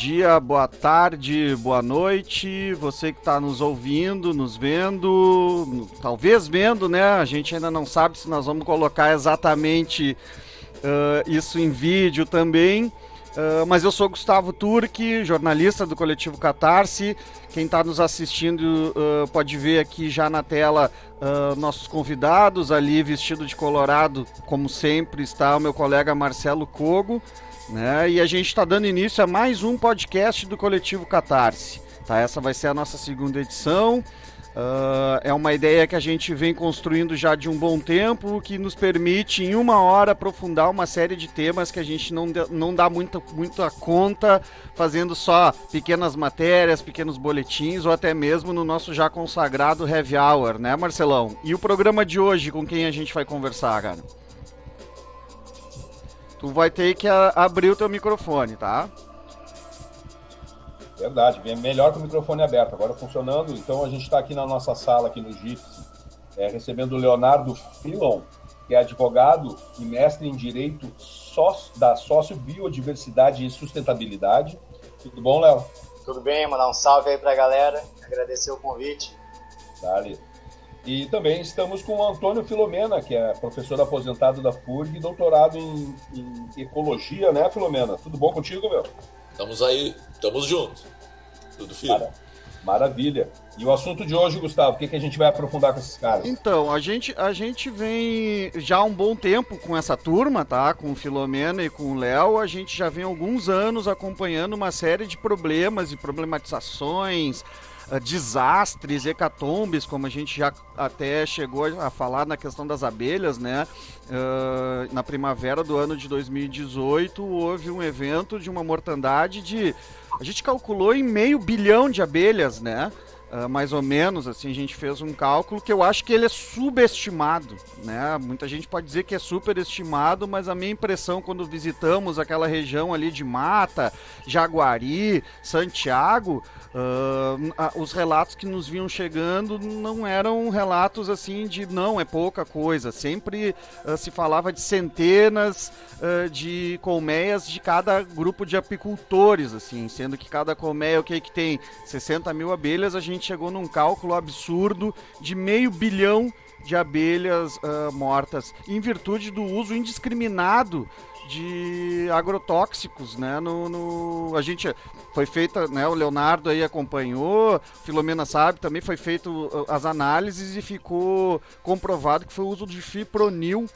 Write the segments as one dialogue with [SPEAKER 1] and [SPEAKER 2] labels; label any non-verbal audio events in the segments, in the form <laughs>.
[SPEAKER 1] dia, boa tarde, boa noite. Você que está nos ouvindo, nos vendo, talvez vendo, né? A gente ainda não sabe se nós vamos colocar exatamente uh, isso em vídeo também. Uh, mas eu sou Gustavo Turque, jornalista do coletivo Catarse. Quem está nos assistindo uh, pode ver aqui já na tela uh, nossos convidados. Ali, vestido de colorado, como sempre, está o meu colega Marcelo Cogo. Né? E a gente está dando início a mais um podcast do coletivo Catarse. Tá? Essa vai ser a nossa segunda edição. Uh, é uma ideia que a gente vem construindo já de um bom tempo, que nos permite, em uma hora, aprofundar uma série de temas que a gente não, não dá muita, muita conta, fazendo só pequenas matérias, pequenos boletins, ou até mesmo no nosso já consagrado Heavy Hour, né, Marcelão? E o programa de hoje, com quem a gente vai conversar, cara? Tu vai ter que abrir o teu microfone, tá?
[SPEAKER 2] Verdade, vem melhor com o microfone aberto, agora funcionando. Então a gente está aqui na nossa sala, aqui no GIFS, é, recebendo o Leonardo Filon, que é advogado e mestre em Direito sócio, da Sociobiodiversidade e Sustentabilidade. Tudo bom, Léo?
[SPEAKER 3] Tudo bem, mandar um salve aí para a galera, agradecer o convite.
[SPEAKER 2] Dale. E também estamos com o Antônio Filomena, que é professor aposentado da FURG e doutorado em, em Ecologia, né, Filomena? Tudo bom contigo, meu?
[SPEAKER 4] Estamos aí, estamos juntos. Tudo firme. Mara,
[SPEAKER 2] maravilha. E o assunto de hoje, Gustavo, o que, que a gente vai aprofundar com esses caras?
[SPEAKER 1] Então, a gente, a gente vem já há um bom tempo com essa turma, tá? Com o Filomena e com o Léo. A gente já vem há alguns anos acompanhando uma série de problemas e problematizações, desastres, hecatombes, como a gente já até chegou a falar na questão das abelhas, né? Uh, na primavera do ano de 2018 houve um evento de uma mortandade de. A gente calculou em meio bilhão de abelhas, né? Uh, mais ou menos, assim, a gente fez um cálculo que eu acho que ele é subestimado, né? Muita gente pode dizer que é superestimado, mas a minha impressão quando visitamos aquela região ali de Mata, Jaguari, Santiago, uh, os relatos que nos vinham chegando não eram relatos assim de não, é pouca coisa. Sempre uh, se falava de centenas de colmeias de cada grupo de apicultores, assim, sendo que cada colmeia o que, que tem 60 mil abelhas, a gente gente chegou num cálculo absurdo de meio bilhão de abelhas uh, mortas em virtude do uso indiscriminado de agrotóxicos, né? No, no, a gente foi feita, né? O Leonardo aí acompanhou, Filomena sabe, também foi feito as análises e ficou comprovado que foi o uso de fipronil,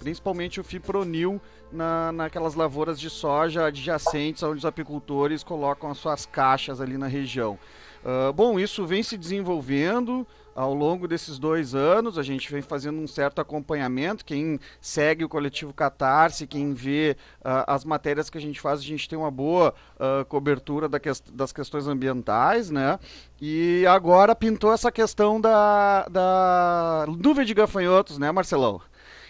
[SPEAKER 1] principalmente o fipronil na, naquelas lavouras de soja adjacentes onde os apicultores colocam as suas caixas ali na região. Uh, bom, isso vem se desenvolvendo ao longo desses dois anos, a gente vem fazendo um certo acompanhamento. Quem segue o coletivo Catarse, quem vê uh, as matérias que a gente faz, a gente tem uma boa uh, cobertura da que das questões ambientais, né? E agora pintou essa questão da, da nuvem de gafanhotos, né, Marcelão?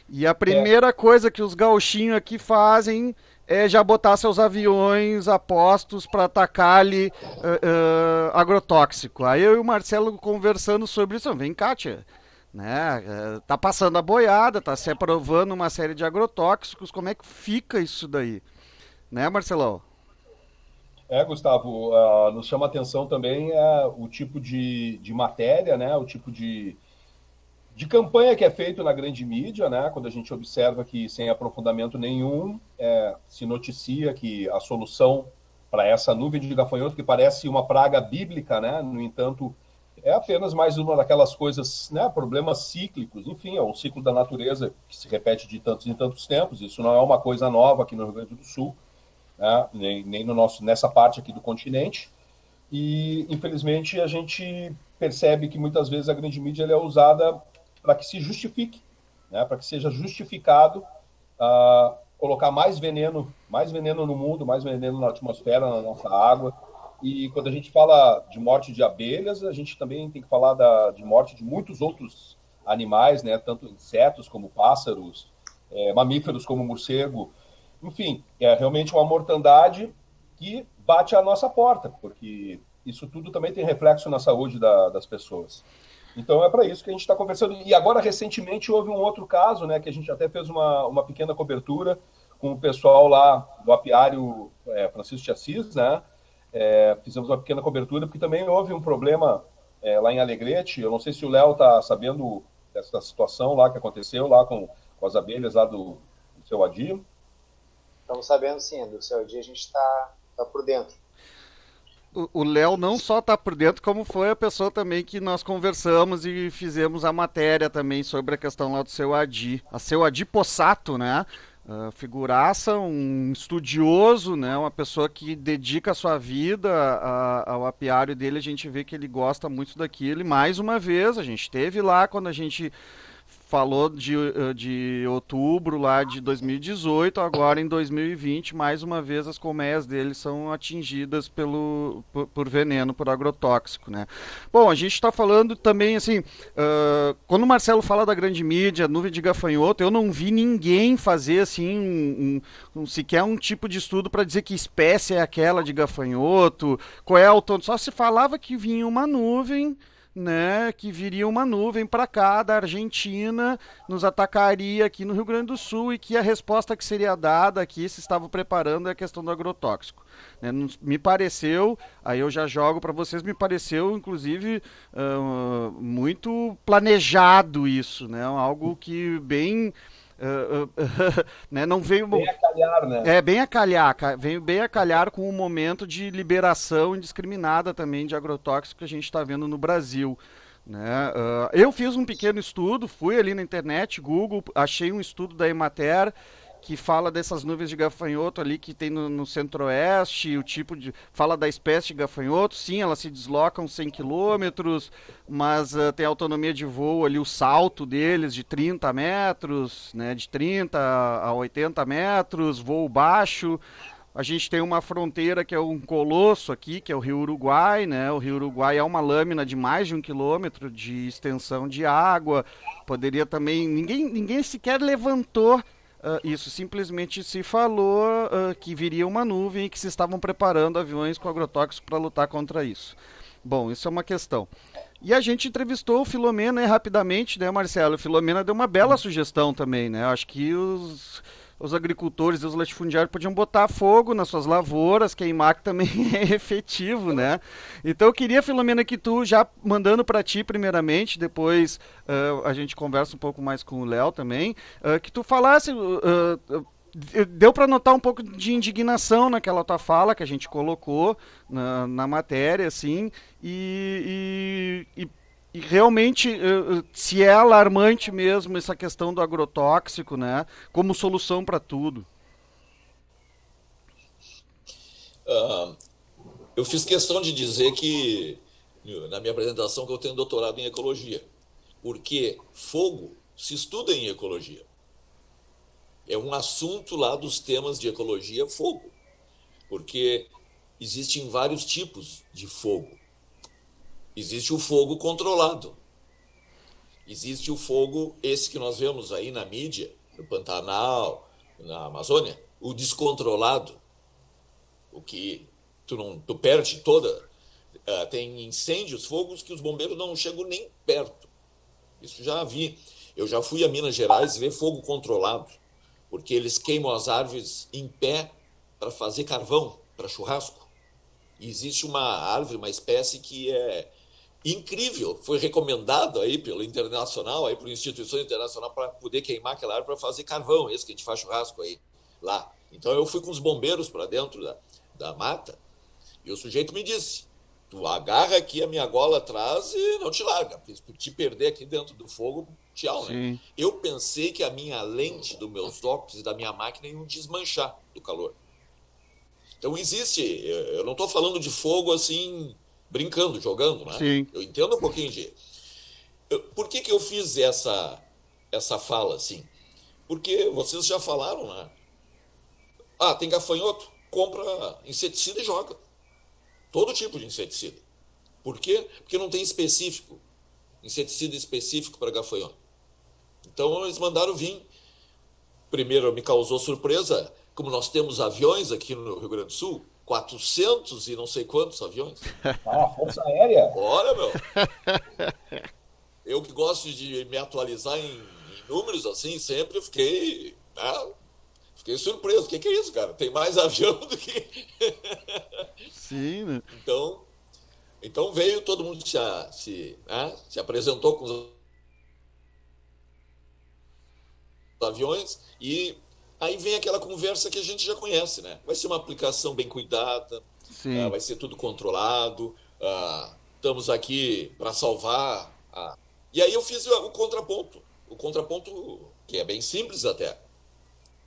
[SPEAKER 1] E a primeira é. coisa que os gauchinhos aqui fazem é já botar seus aviões apostos para atacar ali uh, uh, agrotóxico. Aí eu e o Marcelo conversando sobre isso, vem cá, tia. Né? Uh, tá passando a boiada, tá se aprovando uma série de agrotóxicos, como é que fica isso daí? Né, Marcelão?
[SPEAKER 2] É, Gustavo, uh, nos chama atenção também o tipo de, de matéria, né? O tipo de, de campanha que é feito na grande mídia, né? Quando a gente observa que sem aprofundamento nenhum é, se noticia que a solução para essa nuvem de gafanhoto que parece uma praga bíblica, né? No entanto, é apenas mais uma daquelas coisas, né? Problemas cíclicos, enfim, é um ciclo da natureza que se repete de tantos em tantos tempos. Isso não é uma coisa nova aqui no Rio Grande do Sul, né? nem, nem no nosso nessa parte aqui do continente. E infelizmente a gente percebe que muitas vezes a grande mídia é usada para que se justifique, né, para que seja justificado uh, colocar mais veneno, mais veneno no mundo, mais veneno na atmosfera, na nossa água. E quando a gente fala de morte de abelhas, a gente também tem que falar da, de morte de muitos outros animais, né, tanto insetos como pássaros, é, mamíferos como morcego. Enfim, é realmente uma mortandade que bate à nossa porta, porque isso tudo também tem reflexo na saúde da, das pessoas. Então é para isso que a gente está conversando. E agora, recentemente, houve um outro caso, né, que a gente até fez uma, uma pequena cobertura com o pessoal lá do apiário é, Francisco de Assis, né, é, fizemos uma pequena cobertura, porque também houve um problema é, lá em Alegrete. Eu não sei se o Léo está sabendo dessa situação lá que aconteceu lá com, com as abelhas lá do, do seu Adir.
[SPEAKER 3] Estamos sabendo sim, do seu Adir a gente está tá por dentro
[SPEAKER 1] o Léo não só está por dentro, como foi a pessoa também que nós conversamos e fizemos a matéria também sobre a questão lá do seu Adi. A seu Adi Possato, né? Uh, figuraça, um estudioso, né? Uma pessoa que dedica a sua vida a, ao apiário dele. A gente vê que ele gosta muito daquilo. E mais uma vez, a gente teve lá quando a gente falou de, eh, de outubro lá de 2018, agora em 2020, mais uma vez as colmeias dele são atingidas pelo, por, por veneno, por agrotóxico, né? Bom, a gente está falando também, assim, uh, quando o Marcelo fala da grande mídia, nuvem de gafanhoto, eu não vi ninguém fazer, assim, um, um, um sequer um tipo de estudo para dizer que espécie é aquela de gafanhoto, qual é o tom, só se falava que vinha uma nuvem né, que viria uma nuvem para cá da Argentina, nos atacaria aqui no Rio Grande do Sul e que a resposta que seria dada aqui se estava preparando é a questão do agrotóxico. Né, me pareceu, aí eu já jogo para vocês, me pareceu inclusive uh, muito planejado isso, né, algo que bem Uh, <laughs> uh, né, não veio
[SPEAKER 2] bem a calhar, né?
[SPEAKER 1] É bem a calhar, veio bem a calhar com o momento de liberação indiscriminada também de agrotóxicos que a gente está vendo no Brasil. Né? Uh, eu fiz um pequeno estudo, fui ali na internet, Google, achei um estudo da Emater que fala dessas nuvens de gafanhoto ali que tem no, no centro-oeste, o tipo de. fala da espécie de gafanhoto, sim, elas se deslocam 100 quilômetros, mas uh, tem autonomia de voo ali, o salto deles de 30 metros, né, de 30 a 80 metros, voo baixo. A gente tem uma fronteira que é um colosso aqui, que é o Rio Uruguai, né? O Rio Uruguai é uma lâmina de mais de um quilômetro de extensão de água. Poderia também. Ninguém, ninguém sequer levantou Uh, isso simplesmente se falou uh, que viria uma nuvem e que se estavam preparando aviões com agrotóxico para lutar contra isso. Bom, isso é uma questão. E a gente entrevistou o Filomena né, rapidamente, né, Marcelo? O Filomena deu uma bela sugestão também, né? Acho que os os agricultores e os latifundiários podiam botar fogo nas suas lavouras, queimar que também <laughs> é efetivo, né? Então eu queria, Filomena, que tu já mandando para ti primeiramente, depois uh, a gente conversa um pouco mais com o Léo também, uh, que tu falasse uh, deu para notar um pouco de indignação naquela tua fala que a gente colocou na, na matéria, assim, e, e, e e realmente eh, eh, se é alarmante mesmo essa questão do agrotóxico, né, como solução para tudo.
[SPEAKER 4] Uh, eu fiz questão de dizer que na minha apresentação que eu tenho doutorado em ecologia, porque fogo se estuda em ecologia. É um assunto lá dos temas de ecologia fogo, porque existem vários tipos de fogo. Existe o fogo controlado. Existe o fogo, esse que nós vemos aí na mídia, no Pantanal, na Amazônia, o descontrolado, o que tu não tu perde toda. Uh, tem incêndios, fogos que os bombeiros não chegam nem perto. Isso já vi. Eu já fui a Minas Gerais ver fogo controlado, porque eles queimam as árvores em pé para fazer carvão, para churrasco. E existe uma árvore, uma espécie que é incrível, foi recomendado aí pelo internacional, aí por instituição internacional para poder queimar aquela árvore para fazer carvão, esse que a gente faz churrasco aí lá. Então eu fui com os bombeiros para dentro da, da mata e o sujeito me disse: "Tu agarra aqui a minha gola atrás e não te larga, porque te perder aqui dentro do fogo, tchau, né?" Eu pensei que a minha lente dos meus óculos e da minha máquina iam desmanchar do calor. Então existe, eu não estou falando de fogo assim brincando, jogando, né?
[SPEAKER 1] Sim.
[SPEAKER 4] Eu entendo um pouquinho de. Por que, que eu fiz essa, essa fala assim? Porque vocês já falaram, né? Ah, tem gafanhoto? Compra inseticida e joga. Todo tipo de inseticida. Por quê? Porque não tem específico. Inseticida específico para gafanhoto. Então eles mandaram vir. Primeiro me causou surpresa, como nós temos aviões aqui no Rio Grande do Sul, 400 e não sei quantos aviões. <laughs>
[SPEAKER 2] Ah, Força Aérea?
[SPEAKER 4] Olha, meu. Eu que gosto de me atualizar em, em números assim, sempre fiquei. Né? Fiquei surpreso. O que, que, é isso, cara? Tem mais <laughs> avião do que.
[SPEAKER 1] Sim, né?
[SPEAKER 4] Então, então veio todo mundo se, se, né? se apresentou com os aviões e aí vem aquela conversa que a gente já conhece, né? Vai ser uma aplicação bem cuidada, uh, vai ser tudo controlado, uh, estamos aqui para salvar. A... E aí eu fiz o contraponto, o contraponto que é bem simples até.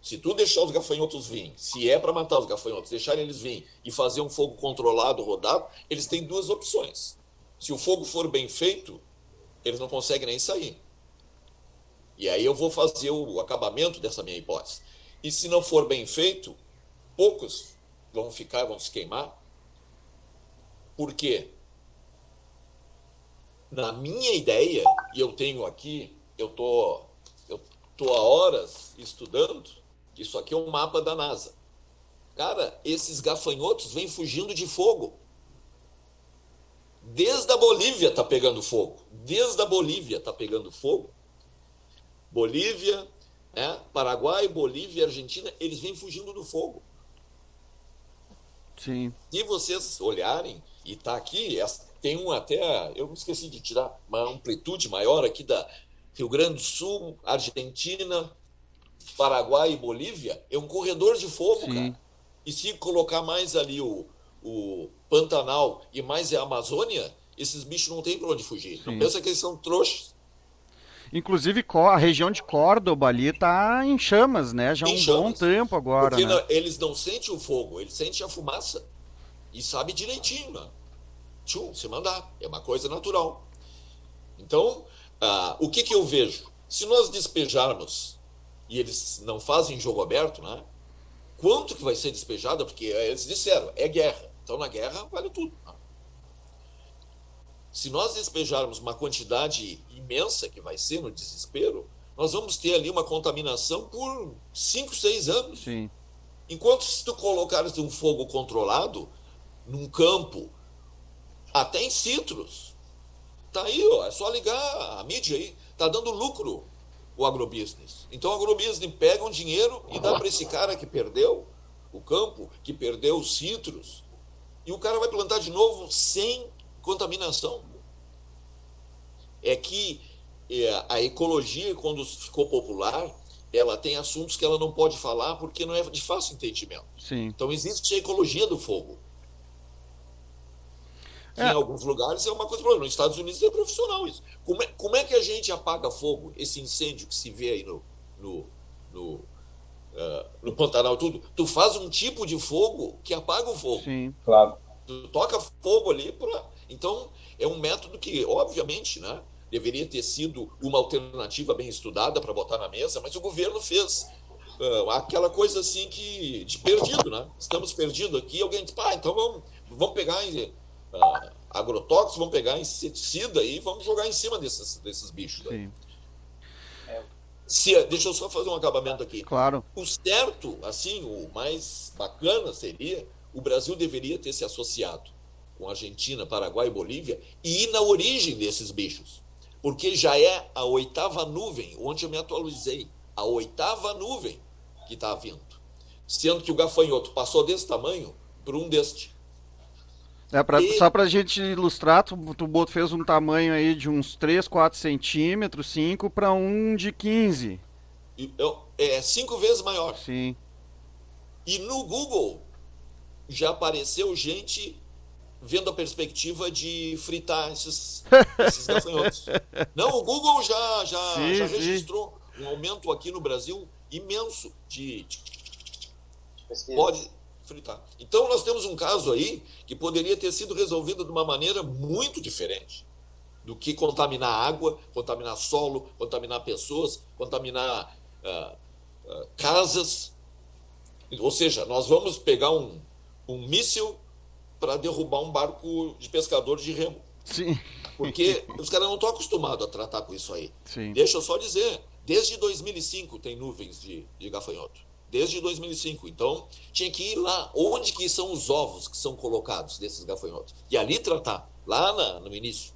[SPEAKER 4] Se tu deixar os gafanhotos virem, se é para matar os gafanhotos, deixar eles virem e fazer um fogo controlado, rodado, eles têm duas opções. Se o fogo for bem feito, eles não conseguem nem sair. E aí eu vou fazer o acabamento dessa minha hipótese. E se não for bem feito, poucos vão ficar, vão se queimar. Por quê? Na minha ideia, e eu tenho aqui, eu tô, eu tô há horas estudando, isso aqui é um mapa da NASA. Cara, esses gafanhotos vêm fugindo de fogo. Desde a Bolívia tá pegando fogo. Desde a Bolívia tá pegando fogo. Bolívia, né? Paraguai, Bolívia, Argentina, eles vêm fugindo do fogo.
[SPEAKER 1] Sim.
[SPEAKER 4] Se vocês olharem, e tá aqui, tem um até, eu me esqueci de tirar uma amplitude maior aqui da Rio Grande do Sul, Argentina, Paraguai e Bolívia, é um corredor de fogo, Sim. cara. E se colocar mais ali o, o Pantanal e mais a Amazônia, esses bichos não têm para onde fugir. Sim. Não pensa que eles são trouxas.
[SPEAKER 1] Inclusive, a região de Córdoba ali está em chamas, né? Já há um chamas. bom tempo agora. Porque
[SPEAKER 4] né? eles não sentem o fogo, eles sentem a fumaça. E sabe direitinho, né? Tchum, se mandar. É uma coisa natural. Então, ah, o que, que eu vejo? Se nós despejarmos, e eles não fazem jogo aberto, né? Quanto que vai ser despejado? Porque eles disseram, é guerra. Então, na guerra, vale tudo. Né? Se nós despejarmos uma quantidade imensa que vai ser no desespero, nós vamos ter ali uma contaminação por 5, 6 anos.
[SPEAKER 1] Sim.
[SPEAKER 4] Enquanto se tu colocares um fogo controlado num campo, até em citros, tá aí, ó, é só ligar a mídia aí, tá dando lucro o agrobusiness. Então o agrobusiness pega um dinheiro e dá para esse cara que perdeu o campo, que perdeu os citros, e o cara vai plantar de novo sem contaminação. É que é, a ecologia, quando ficou popular, ela tem assuntos que ela não pode falar porque não é de fácil entendimento.
[SPEAKER 1] Sim.
[SPEAKER 4] Então existe a ecologia do fogo. É. Em alguns lugares é uma coisa Nos Estados Unidos é profissional isso. Como é, como é que a gente apaga fogo, esse incêndio que se vê aí no, no, no, uh, no Pantanal tudo? Tu faz um tipo de fogo que apaga o fogo.
[SPEAKER 1] Sim,
[SPEAKER 2] claro.
[SPEAKER 4] Tu toca fogo ali para então, é um método que, obviamente, né, deveria ter sido uma alternativa bem estudada para botar na mesa, mas o governo fez uh, aquela coisa assim que de perdido, né? Estamos perdidos aqui. Alguém diz, pá, então vamos, vamos pegar uh, agrotóxicos, vamos pegar inseticida e vamos jogar em cima desses, desses bichos. Né? Se, deixa eu só fazer um acabamento aqui.
[SPEAKER 1] Claro.
[SPEAKER 4] O certo, assim, o mais bacana seria o Brasil deveria ter se associado com Argentina, Paraguai e Bolívia, e ir na origem desses bichos. Porque já é a oitava nuvem, onde eu me atualizei, a oitava nuvem que está vindo. Sendo que o gafanhoto passou desse tamanho para um deste.
[SPEAKER 1] É pra, e... Só para a gente ilustrar, tu, tu fez um tamanho aí de uns 3, 4 centímetros, 5 para um de 15.
[SPEAKER 4] Eu, é cinco vezes maior.
[SPEAKER 1] Sim.
[SPEAKER 4] E no Google já apareceu gente vendo a perspectiva de fritar esses, <laughs> esses gafanhotos. Não, o Google já, já, sim, já registrou sim. um aumento aqui no Brasil imenso de. Pode fritar. Então, nós temos um caso aí que poderia ter sido resolvido de uma maneira muito diferente do que contaminar água, contaminar solo, contaminar pessoas, contaminar uh, uh, casas. Ou seja, nós vamos pegar um, um míssil para derrubar um barco de pescador de remo.
[SPEAKER 1] Sim.
[SPEAKER 4] Porque <laughs> os caras não estão acostumados a tratar com isso aí.
[SPEAKER 1] Sim.
[SPEAKER 4] Deixa eu só dizer, desde 2005 tem nuvens de, de gafanhoto. Desde 2005. Então, tinha que ir lá. Onde que são os ovos que são colocados desses gafanhotos? E ali tratar, lá na, no início.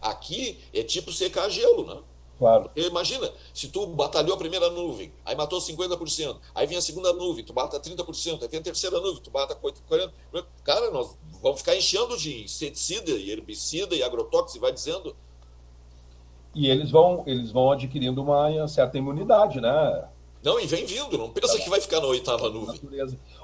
[SPEAKER 4] Aqui é tipo secar gelo, né?
[SPEAKER 2] Claro.
[SPEAKER 4] Imagina, se tu batalhou a primeira nuvem, aí matou 50%, aí vem a segunda nuvem, tu bata 30%, aí vem a terceira nuvem, tu bata 40%. Cara, nós vamos ficar enchendo de inseticida e herbicida e agrotóxico, vai dizendo.
[SPEAKER 2] E eles vão, eles vão adquirindo uma certa imunidade, né?
[SPEAKER 4] Não, e vem vindo, não pensa que vai ficar na oitava nuvem.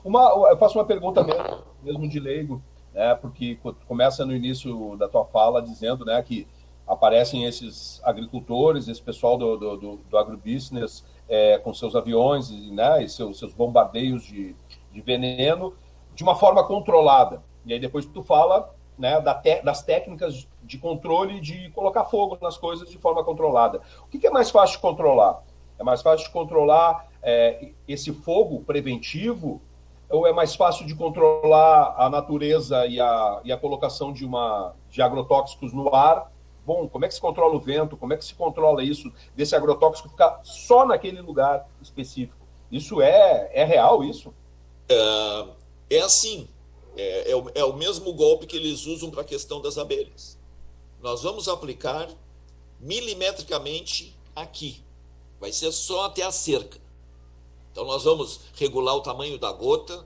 [SPEAKER 2] Uma, eu faço uma pergunta mesmo, mesmo de leigo, né? Porque começa no início da tua fala dizendo, né, que aparecem esses agricultores, esse pessoal do, do, do, do agrobusiness é, com seus aviões né, e seus, seus bombardeios de, de veneno de uma forma controlada. E aí depois tu fala né, das técnicas de controle de colocar fogo nas coisas de forma controlada. O que, que é mais fácil de controlar? É mais fácil de controlar é, esse fogo preventivo ou é mais fácil de controlar a natureza e a, e a colocação de, uma, de agrotóxicos no ar bom, como é que se controla o vento, como é que se controla isso, desse agrotóxico ficar só naquele lugar específico. Isso é, é real, isso?
[SPEAKER 4] É, é assim, é, é, o, é o mesmo golpe que eles usam para a questão das abelhas. Nós vamos aplicar milimetricamente aqui. Vai ser só até a cerca. Então nós vamos regular o tamanho da gota,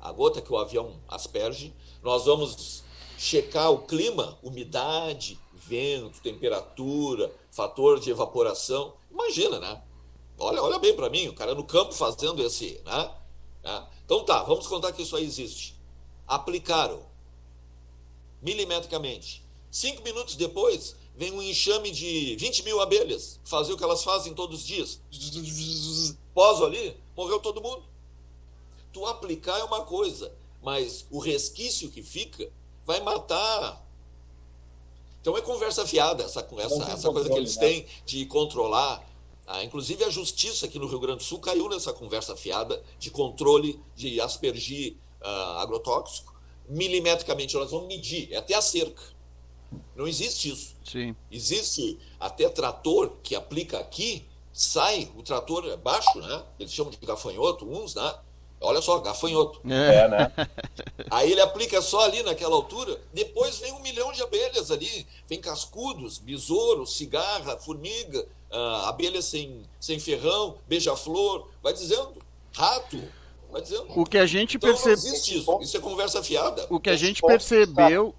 [SPEAKER 4] a gota que o avião asperge. Nós vamos checar o clima, umidade, vento, temperatura, fator de evaporação. Imagina, né? Olha, olha bem para mim, o cara no campo fazendo esse, né? né? Então tá, vamos contar que isso aí existe. Aplicaram milimetricamente. Cinco minutos depois, vem um enxame de 20 mil abelhas fazer o que elas fazem todos os dias. Poso ali, morreu todo mundo. Tu aplicar é uma coisa, mas o resquício que fica vai matar então é conversa fiada essa, essa, essa coisa que eles né? têm de controlar. Ah, inclusive a justiça aqui no Rio Grande do Sul caiu nessa conversa fiada de controle, de aspergir uh, agrotóxico. Milimetricamente, nós vamos medir, é até a cerca. Não existe isso.
[SPEAKER 1] Sim.
[SPEAKER 4] Existe até trator que aplica aqui, sai, o trator é baixo, né? Eles chamam de gafanhoto, uns, né? Olha só, gafanhoto.
[SPEAKER 2] É, é né? <laughs>
[SPEAKER 4] Aí ele aplica só ali naquela altura, depois vem um milhão de abelhas ali, vem cascudos, besouro, cigarra, formiga, uh, abelha sem, sem ferrão, beija-flor, vai dizendo, rato, vai dizendo.
[SPEAKER 1] O que a gente então, percebeu.
[SPEAKER 4] Não existe isso, isso é conversa fiada.
[SPEAKER 1] O que a gente percebeu.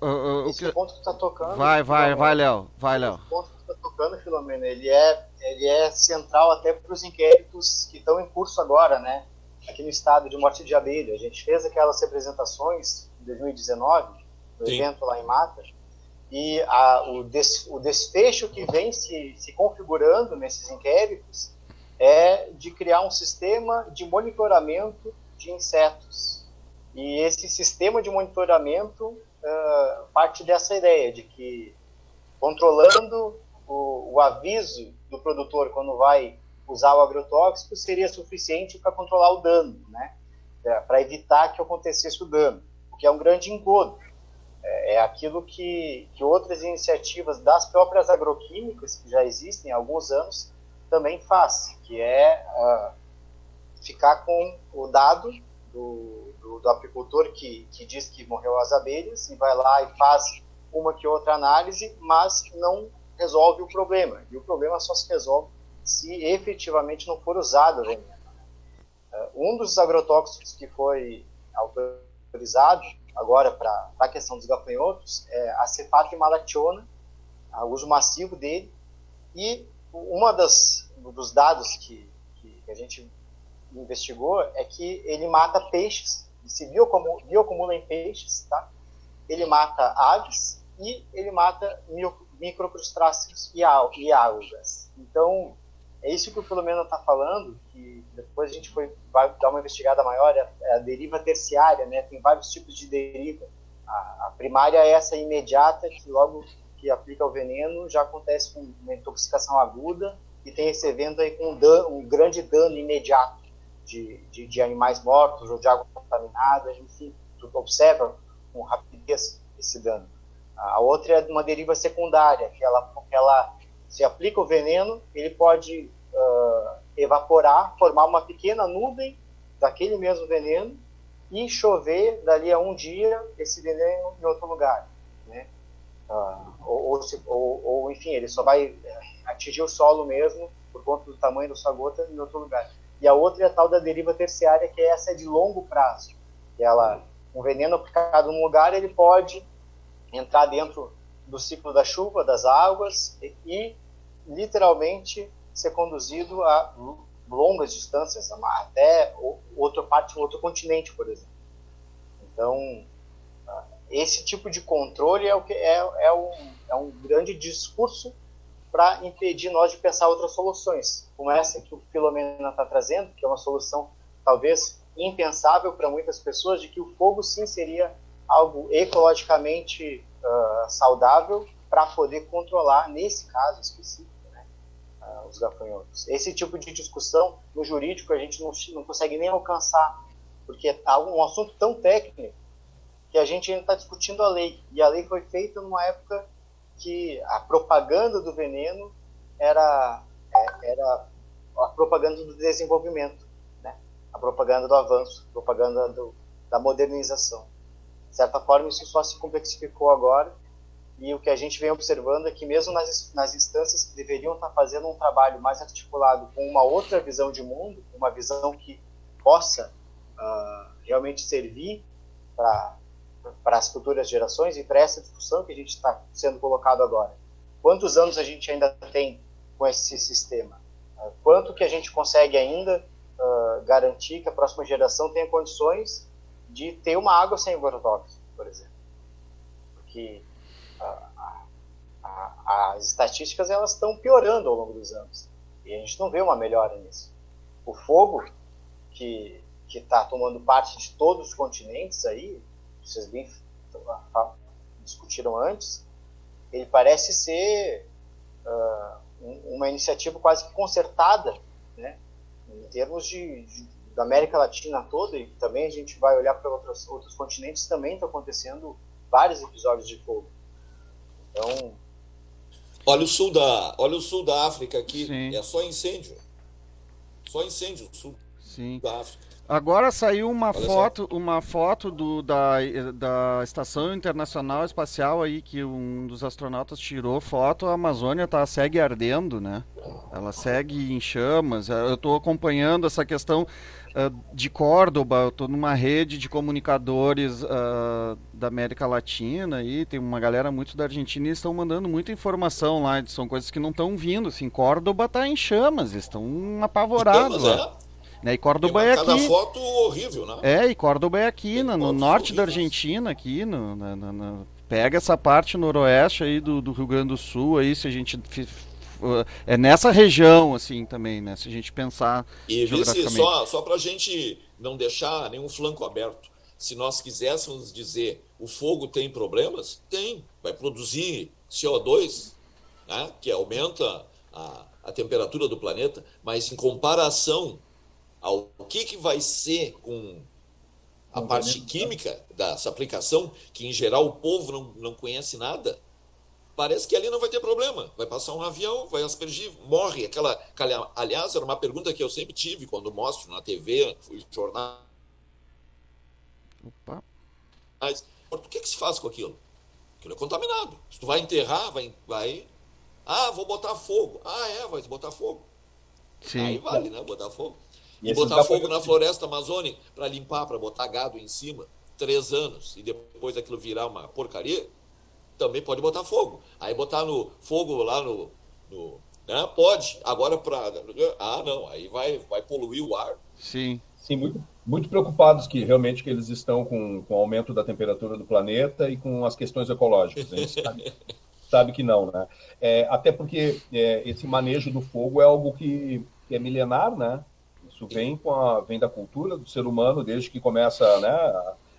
[SPEAKER 3] Uh, uh, Esse o que... ponto que tá tocando.
[SPEAKER 1] Vai, vai, vai, Léo. Vai, Léo.
[SPEAKER 3] O ponto que tu tá tocando, Filomena, ele é, ele é central até para os inquéritos que estão em curso agora, né? Aqui no estado de Morte de Abelha. A gente fez aquelas representações em 2019, no Sim. evento lá em Mata, e a, o, des, o, desfecho que vem se, se configurando nesses inquéritos é de criar um sistema de monitoramento de insetos. E esse sistema de monitoramento uh, parte dessa ideia de que, controlando o, o aviso do produtor quando vai usar o agrotóxico seria suficiente para controlar o dano, né? É, para evitar que acontecesse o dano, o que é um grande engodo. É, é aquilo que, que outras iniciativas das próprias agroquímicas, que já existem há alguns anos, também faz, que é uh, ficar com o dado do, do, do, apicultor que, que diz que morreu as abelhas e vai lá e faz uma que outra análise, mas não resolve o problema. E o problema só se resolve se efetivamente não for usado veneno. É, um dos agrotóxicos que foi autorizado agora para a questão dos gafanhotos é a cefato e malationa, o uso massivo dele, e uma das dos dados que, que a gente investigou é que ele mata peixes, se biocomula, biocumula em peixes, tá? Ele mata aves e ele mata microcrustáceos e algas. Então, é isso que o Filomeno está falando, que depois a gente foi, vai dar uma investigada maior, é, é a deriva terciária, né? tem vários tipos de deriva. A, a, primária é essa imediata, que logo que aplica o veneno já acontece com uma intoxicação aguda e tem esse evento aí com um, um grande dano imediato de, de, de, animais mortos ou de água contaminada, enfim, tu observa com rapidez esse dano. A outra é uma deriva secundária, que ela, ela se aplica o veneno, ele pode uh, evaporar, formar uma pequena nuvem daquele mesmo veneno e chover dali a um dia esse veneno em outro lugar, né? Uh, ou, ou, ou, ou, enfim, ele só vai atingir o solo mesmo, por conta do tamanho da sua gota, em outro lugar. E a outra é a tal da deriva terciária, que é essa de longo prazo. Ela, um veneno aplicado num lugar, ele pode entrar dentro do ciclo da chuva, das águas, e, literalmente ser conduzido a longas distâncias, até outra parte, outro continente, por exemplo. Então, esse tipo de controle é, o que, é, é, um, é um grande discurso para impedir nós de pensar outras soluções, como essa que o Filomena está trazendo, que é uma solução talvez impensável para muitas pessoas, de que o fogo sim seria algo ecologicamente uh, saudável para poder controlar, nesse caso específico, né, uh, os gafanhotos. Esse tipo de discussão no jurídico a gente não, não consegue nem alcançar, porque é um assunto tão técnico que a gente ainda está discutindo a lei. E a lei foi feita numa época que a propaganda do veneno era, é, era a propaganda do desenvolvimento, né? a propaganda do avanço, a propaganda do, da modernização. De certa forma, isso só se complexificou agora. E o que a gente vem observando é que, mesmo nas, nas instâncias que deveriam estar fazendo um trabalho mais articulado com uma outra visão de mundo, uma visão que possa uh, realmente servir para para as futuras gerações e para essa discussão que a gente está sendo colocado agora. Quantos anos a gente ainda tem com esse sistema? Ah, quanto que a gente consegue ainda uh, garantir que a próxima geração tenha condições de ter uma água sem agrotóxico, por exemplo? Porque uh, as estatísticas elas estão piorando ao longo dos anos e a gente não vê uma melhora nisso. O fogo que que está tomando parte de todos os continentes aí, vocês bem discutiram antes, ele parece ser uh, uma iniciativa quase que concertada, né? em termos de, de, da América Latina toda, e também a gente vai olhar para outros, outros continentes, também está acontecendo vários episódios de fogo. Então...
[SPEAKER 4] Olha o sul da, olha o sul da África aqui, Sim. é só incêndio. Só incêndio, sul Sim. da África.
[SPEAKER 1] Agora saiu uma Olha foto, só. uma foto do, da, da Estação Internacional Espacial aí que um dos astronautas tirou foto, a Amazônia tá segue ardendo, né? Ela segue em chamas. Eu estou acompanhando essa questão uh, de Córdoba, eu tô numa rede de comunicadores uh, da América Latina aí, tem uma galera muito da Argentina e estão mandando muita informação lá, são coisas que não estão vindo, assim, Córdoba tá em chamas, estão apavorados. É? Né? E Córdoba é aqui.
[SPEAKER 4] Foto horrível, né?
[SPEAKER 1] É, e Córdoba é aqui, no, no norte da Argentina, aqui, no, na, na, na, pega essa parte noroeste aí do, do Rio Grande do Sul, aí se a gente é nessa região assim também, né? Se a gente pensar
[SPEAKER 4] e vice, só só para a gente não deixar nenhum flanco aberto. Se nós quiséssemos dizer o fogo tem problemas, tem, vai produzir CO2, né? Que aumenta a, a temperatura do planeta, mas em comparação ao que, que vai ser com a parte química dessa aplicação, que em geral o povo não, não conhece nada, parece que ali não vai ter problema. Vai passar um avião, vai aspergir, morre. Aquela, aliás, era uma pergunta que eu sempre tive quando mostro na TV, jornal. Opa. Mas o que, que se faz com aquilo? Aquilo é contaminado. Se tu vai enterrar, vai, vai. Ah, vou botar fogo. Ah, é, vai botar fogo. Sim. Aí vale, né? Botar fogo. E, botar fogo na floresta amazônica para limpar, para botar gado em cima, três anos, e depois aquilo virar uma porcaria, também pode botar fogo. Aí botar no fogo lá no. no né? Pode. Agora para. Ah, não, aí vai, vai poluir o ar.
[SPEAKER 1] Sim.
[SPEAKER 2] Sim, muito, muito preocupados que realmente que eles estão com, com o aumento da temperatura do planeta e com as questões ecológicas. Né? Sabe, <laughs> sabe, que não, né? É, até porque é, esse manejo do fogo é algo que, que é milenar, né? Isso vem, com a, vem da cultura do ser humano, desde que começa né,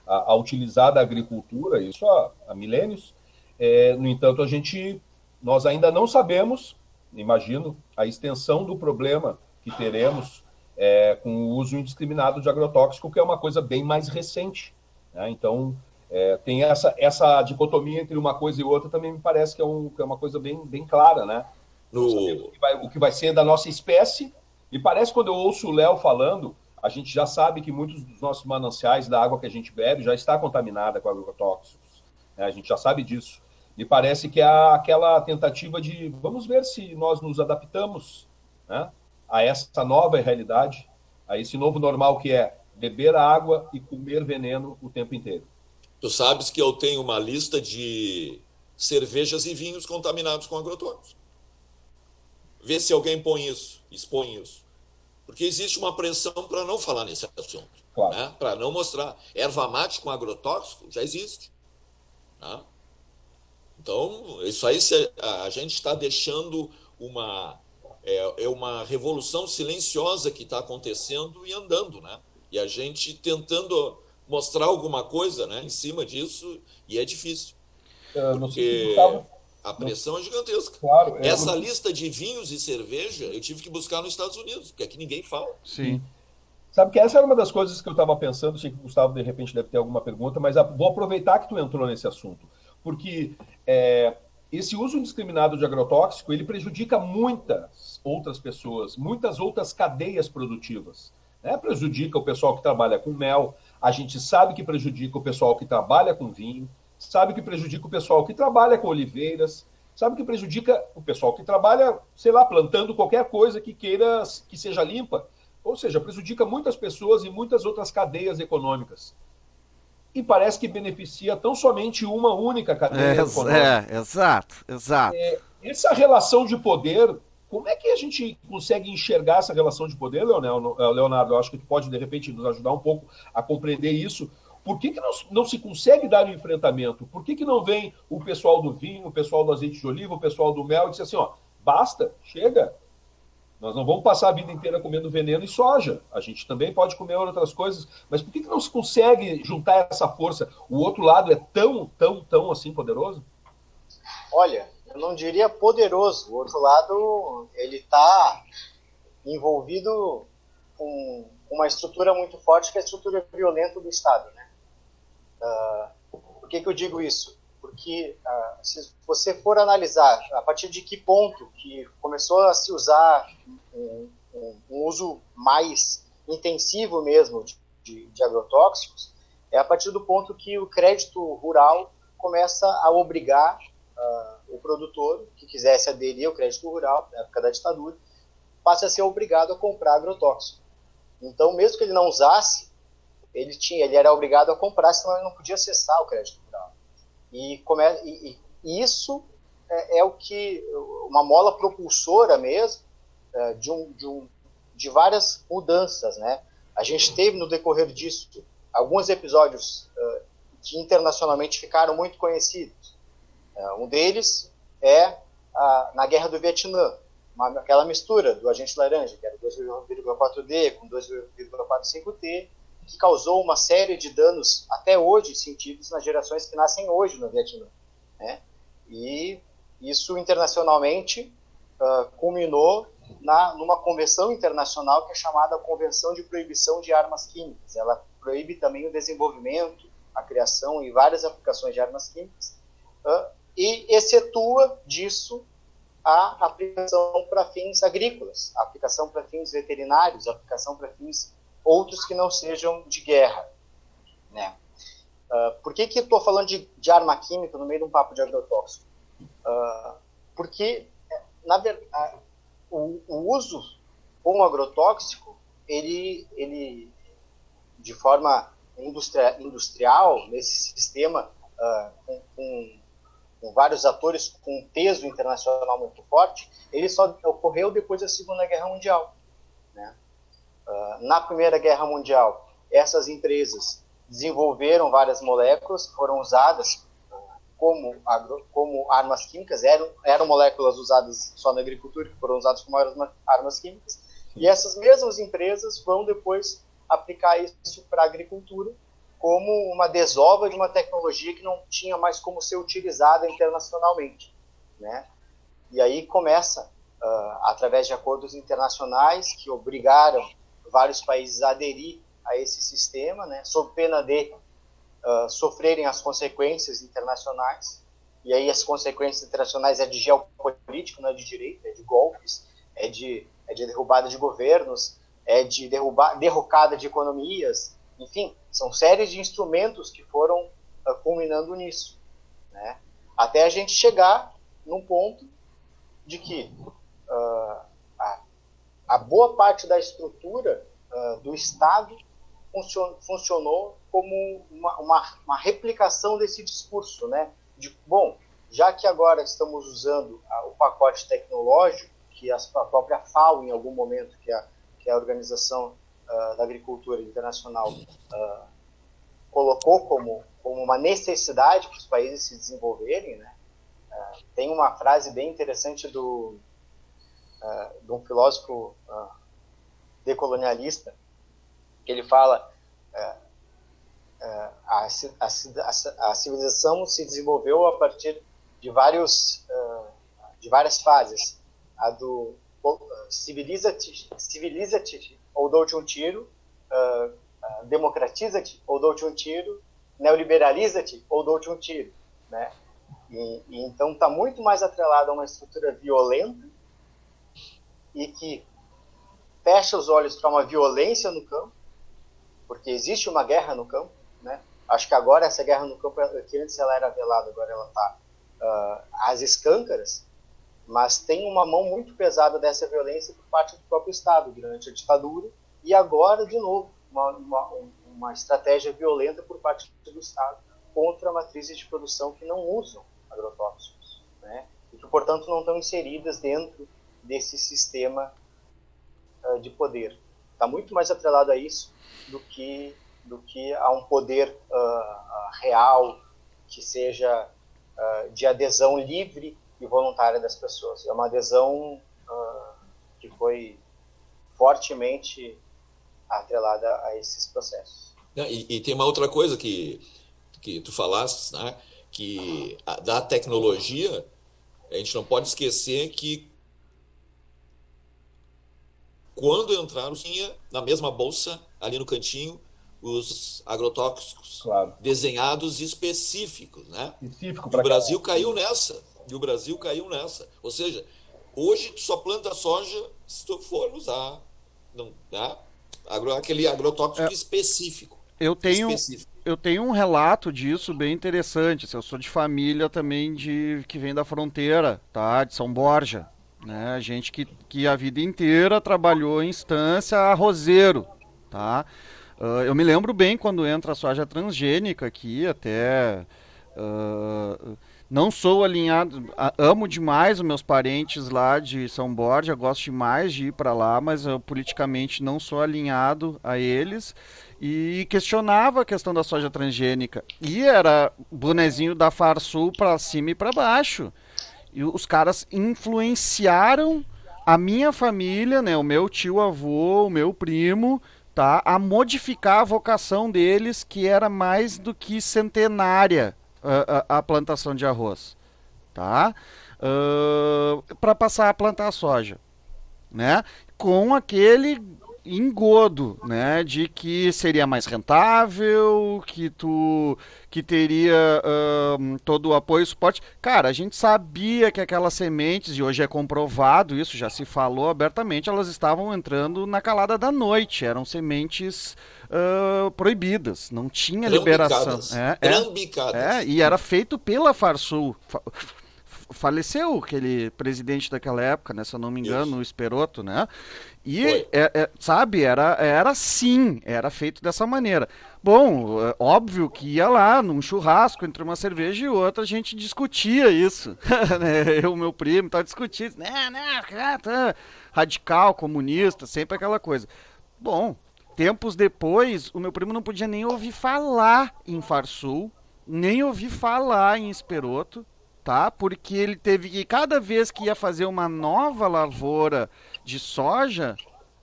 [SPEAKER 2] a, a utilizar da agricultura, isso há, há milênios. É, no entanto, a gente, nós ainda não sabemos, imagino, a extensão do problema que teremos é, com o uso indiscriminado de agrotóxico, que é uma coisa bem mais recente. Né? Então, é, tem essa, essa dicotomia entre uma coisa e outra também me parece que é, um, que é uma coisa bem, bem clara, né? No... O, que vai, o que vai ser da nossa espécie e parece quando eu ouço o Léo falando, a gente já sabe que muitos dos nossos mananciais da água que a gente bebe já está contaminada com agrotóxicos. Né? A gente já sabe disso. Me parece que é aquela tentativa de vamos ver se nós nos adaptamos né, a essa nova realidade, a esse novo normal que é beber água e comer veneno o tempo inteiro.
[SPEAKER 4] Tu sabes que eu tenho uma lista de cervejas e vinhos contaminados com agrotóxicos. Vê se alguém põe isso, expõe isso. Porque existe uma pressão para não falar nesse assunto. Claro. Né? Para não mostrar. Erva mate com agrotóxico já existe. Né? Então, isso aí a gente está deixando uma é, é, uma revolução silenciosa que está acontecendo e andando, né? E a gente tentando mostrar alguma coisa, né, em cima disso e é difícil, porque a pressão é gigantesca. Claro, é Essa lista de vinhos e cerveja eu tive que buscar nos Estados Unidos, porque aqui ninguém fala.
[SPEAKER 2] Sim. Sabe que essa era uma das coisas que eu estava pensando, sei que o Gustavo de repente deve ter alguma pergunta, mas vou aproveitar que tu entrou nesse assunto porque é, esse uso indiscriminado de agrotóxico ele prejudica muitas outras pessoas, muitas outras cadeias produtivas. Né? Prejudica o pessoal que trabalha com mel, a gente sabe que prejudica o pessoal que trabalha com vinho, sabe que prejudica o pessoal que trabalha com oliveiras, sabe que prejudica o pessoal que trabalha, sei lá, plantando qualquer coisa que queira que seja limpa. Ou seja, prejudica muitas pessoas e muitas outras cadeias econômicas e parece que beneficia tão somente uma única cadeia
[SPEAKER 1] é, econômica. É, exato, exato. É,
[SPEAKER 2] essa relação de poder, como é que a gente consegue enxergar essa relação de poder, Leonardo? Eu acho que tu pode, de repente, nos ajudar um pouco a compreender isso. Por que, que não, não se consegue dar o um enfrentamento? Por que, que não vem o pessoal do vinho, o pessoal do azeite de oliva, o pessoal do mel e diz assim, ó, basta, chega, nós não vamos passar a vida inteira comendo veneno e soja. A gente também pode comer outras coisas. Mas por que, que não se consegue juntar essa força? O outro lado é tão, tão, tão assim poderoso?
[SPEAKER 3] Olha, eu não diria poderoso. O outro lado, ele está envolvido com uma estrutura muito forte, que é a estrutura violenta do Estado. Né? Uh, por que, que eu digo isso? Porque ah, se você for analisar a partir de que ponto que começou a se usar um, um, um uso mais intensivo mesmo de, de, de, agrotóxicos, é a partir do ponto que o crédito rural começa a obrigar uh, o produtor que quisesse aderir ao crédito rural, na época da ditadura, passa a ser obrigado a comprar agrotóxico. Então, mesmo que ele não usasse, ele tinha, ele era obrigado a comprar, senão ele não podia acessar o crédito. E, e, e isso é, é, o que uma mola propulsora mesmo é, de, um, de, um, de várias mudanças, né? A gente teve no decorrer disso alguns episódios uh, que internacionalmente ficaram muito conhecidos. Uh, um deles é a, na Guerra do Vietnã, uma, aquela mistura do agente laranja, que era 2,4D com 2,45T, que causou uma série de danos até hoje sentidos nas gerações que nascem hoje no Vietnã. Né? E isso internacionalmente uh, culminou na, numa convenção internacional que é chamada Convenção de Proibição de Armas Químicas. Ela proíbe também o desenvolvimento, a criação e várias aplicações de armas químicas uh, e excetua disso a aplicação para fins agrícolas, aplicação para fins veterinários, aplicação para fins outros que não sejam de guerra. Né? Uh, por que, que estou falando de, de, arma química no meio de um papo de agrotóxico? Uh, porque, na verdade, o, o, uso com agrotóxico, ele, ele de forma industria, industrial, nesse sistema, uh, com, com, com, vários atores com um peso internacional muito forte, ele só ocorreu depois da Segunda Guerra Mundial. Ah, na Primeira Guerra Mundial, essas empresas desenvolveram várias moléculas foram usadas como, agro, como armas químicas, eram, eram moléculas usadas só na agricultura, que foram usadas como armas, armas químicas, e essas mesmas empresas vão depois aplicar isso para a agricultura como uma desova de uma tecnologia que não tinha mais como ser utilizada internacionalmente, né? E aí começa, uh, através de acordos internacionais que obrigaram vários países aderir a esse sistema, né, sob pena de uh, sofrerem as consequências internacionais. E aí as consequências internacionais é de geopolítica, não é de direito, é de golpes, é de, é de derrubada de governos, é de derrubar, derrocada de economias, enfim, são séries de instrumentos que foram uh, culminando nisso. Né? Até a gente chegar num ponto de que uh, a, boa parte da estrutura uh, do Estado funcion, funcionou como uma, uma, uma, replicação desse discurso, né? De, bom, já que agora estamos usando a, o pacote tecnológico, que a, própria FAO, em algum momento, que é a, que é a Organização uh, da Agricultura Internacional, colocou como, como uma necessidade para os países se desenvolverem, né? Uh, tem uma frase bem interessante do, uh, de um filósofo uh, decolonialista, que ele fala a, a, a, civilização se desenvolveu a partir de vários de várias fases. A do civiliza-te civiliza-te ou dou-te um tiro democratiza-te ou dou-te um tiro neoliberaliza-te ou dou-te um tiro né? E, e então está muito mais atrelado a uma estrutura violenta e que fecha os olhos para uma violência no campo, porque existe uma guerra no campo, né? Acho que agora essa guerra no campo, que antes ela era velada, agora ela está uh, às escâncaras, mas tem uma mão muito pesada dessa violência por parte do próprio Estado durante a ditadura e agora, de novo, uma, uma, uma estratégia violenta por parte do Estado contra matrizes de produção que não usam agrotóxicos, né? e que, portanto, não estão inseridas dentro desse sistema uh, de poder. Está muito mais atrelado a isso do que, do que a um poder uh, real que seja uh, de adesão livre e voluntária das pessoas. É uma adesão que foi fortemente atrelada a esses processos.
[SPEAKER 4] E, e, tem uma outra coisa que, que tu falaste, né? que a, da tecnologia, a gente não pode esquecer que quando entraram, tinha na mesma bolsa, ali no cantinho, os agrotóxicos
[SPEAKER 2] claro.
[SPEAKER 4] desenhados específicos, né?
[SPEAKER 2] Específico
[SPEAKER 4] o Brasil caiu nessa. E o Brasil caiu nessa. Ou seja, hoje tu só planta soja se tu for usar não, né? Agro, aquele agrotóxico é, específico.
[SPEAKER 1] Eu tenho, específico eu tenho um relato disso bem interessante. Assim, eu sou de família também de que vem da fronteira, tá? De São Borja, né? Gente que, que a vida inteira trabalhou em instância arrozeiro, tá? Uh, eu me lembro bem quando entra a soja transgênica aqui, até uh, não sou alinhado, amo demais os meus parentes lá de São Borja, gosto demais de ir para lá, mas eu politicamente não sou alinhado a eles e questionava a questão da soja transgênica. E era bonezinho da Farsul para cima e para baixo. E os caras influenciaram a minha família, né, o meu tio avô, o meu primo, tá, a modificar a vocação deles, que era mais do que centenária a, a, a plantação de arroz, tá? Uh, para passar a plantar soja, né? Com aquele engodo, né, de que seria mais rentável, que tu que teria todo o apoio e suporte. Cara, a gente sabia que aquelas sementes, e hoje é comprovado isso, já se falou abertamente, elas estavam entrando na calada da noite, eram sementes uh, proibidas, não tinha liberação.
[SPEAKER 4] É, é,
[SPEAKER 1] é, e era feito pela Farsul faleceu aquele presidente daquela época, né? Se eu não me engano, Isso. o Esperoto, né? E, é, é, sabe, era, era assim, era feito dessa maneira. Bom, é óbvio que ia lá num churrasco entre uma cerveja e outra, a gente discutia isso. <laughs> Né, eu, meu primo, tal, discutindo. Né, né, tá, radical, comunista, sempre aquela coisa. Bom, tempos depois, o meu primo não podia nem ouvir falar em Farsul, nem ouvir falar em Esperoto, tá? Porque ele teve que, cada vez que ia fazer uma nova lavoura de soja,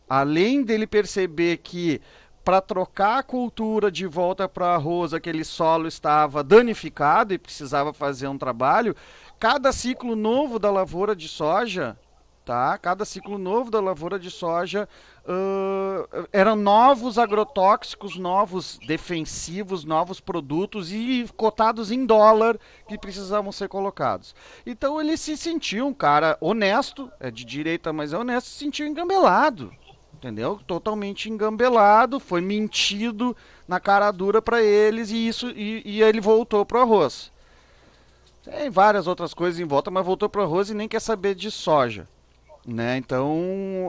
[SPEAKER 1] além dele perceber que para trocar a cultura de volta para arroz, aquele solo estava danificado e precisava fazer um trabalho, cada ciclo novo da lavoura de soja tá? Cada ciclo novo da lavoura de soja uh, eram novos agrotóxicos, novos defensivos, novos produtos e cotados em dólar que precisavam ser colocados. Então ele se sentiu um cara honesto, é de direita, mas é honesto, se sentiu engambelado. Entendeu? Totalmente engambelado, foi mentido na cara dura para eles e isso e, e ele voltou pro arroz. Tem várias outras coisas em volta, mas voltou para o arroz e nem quer saber de soja. Né? Então,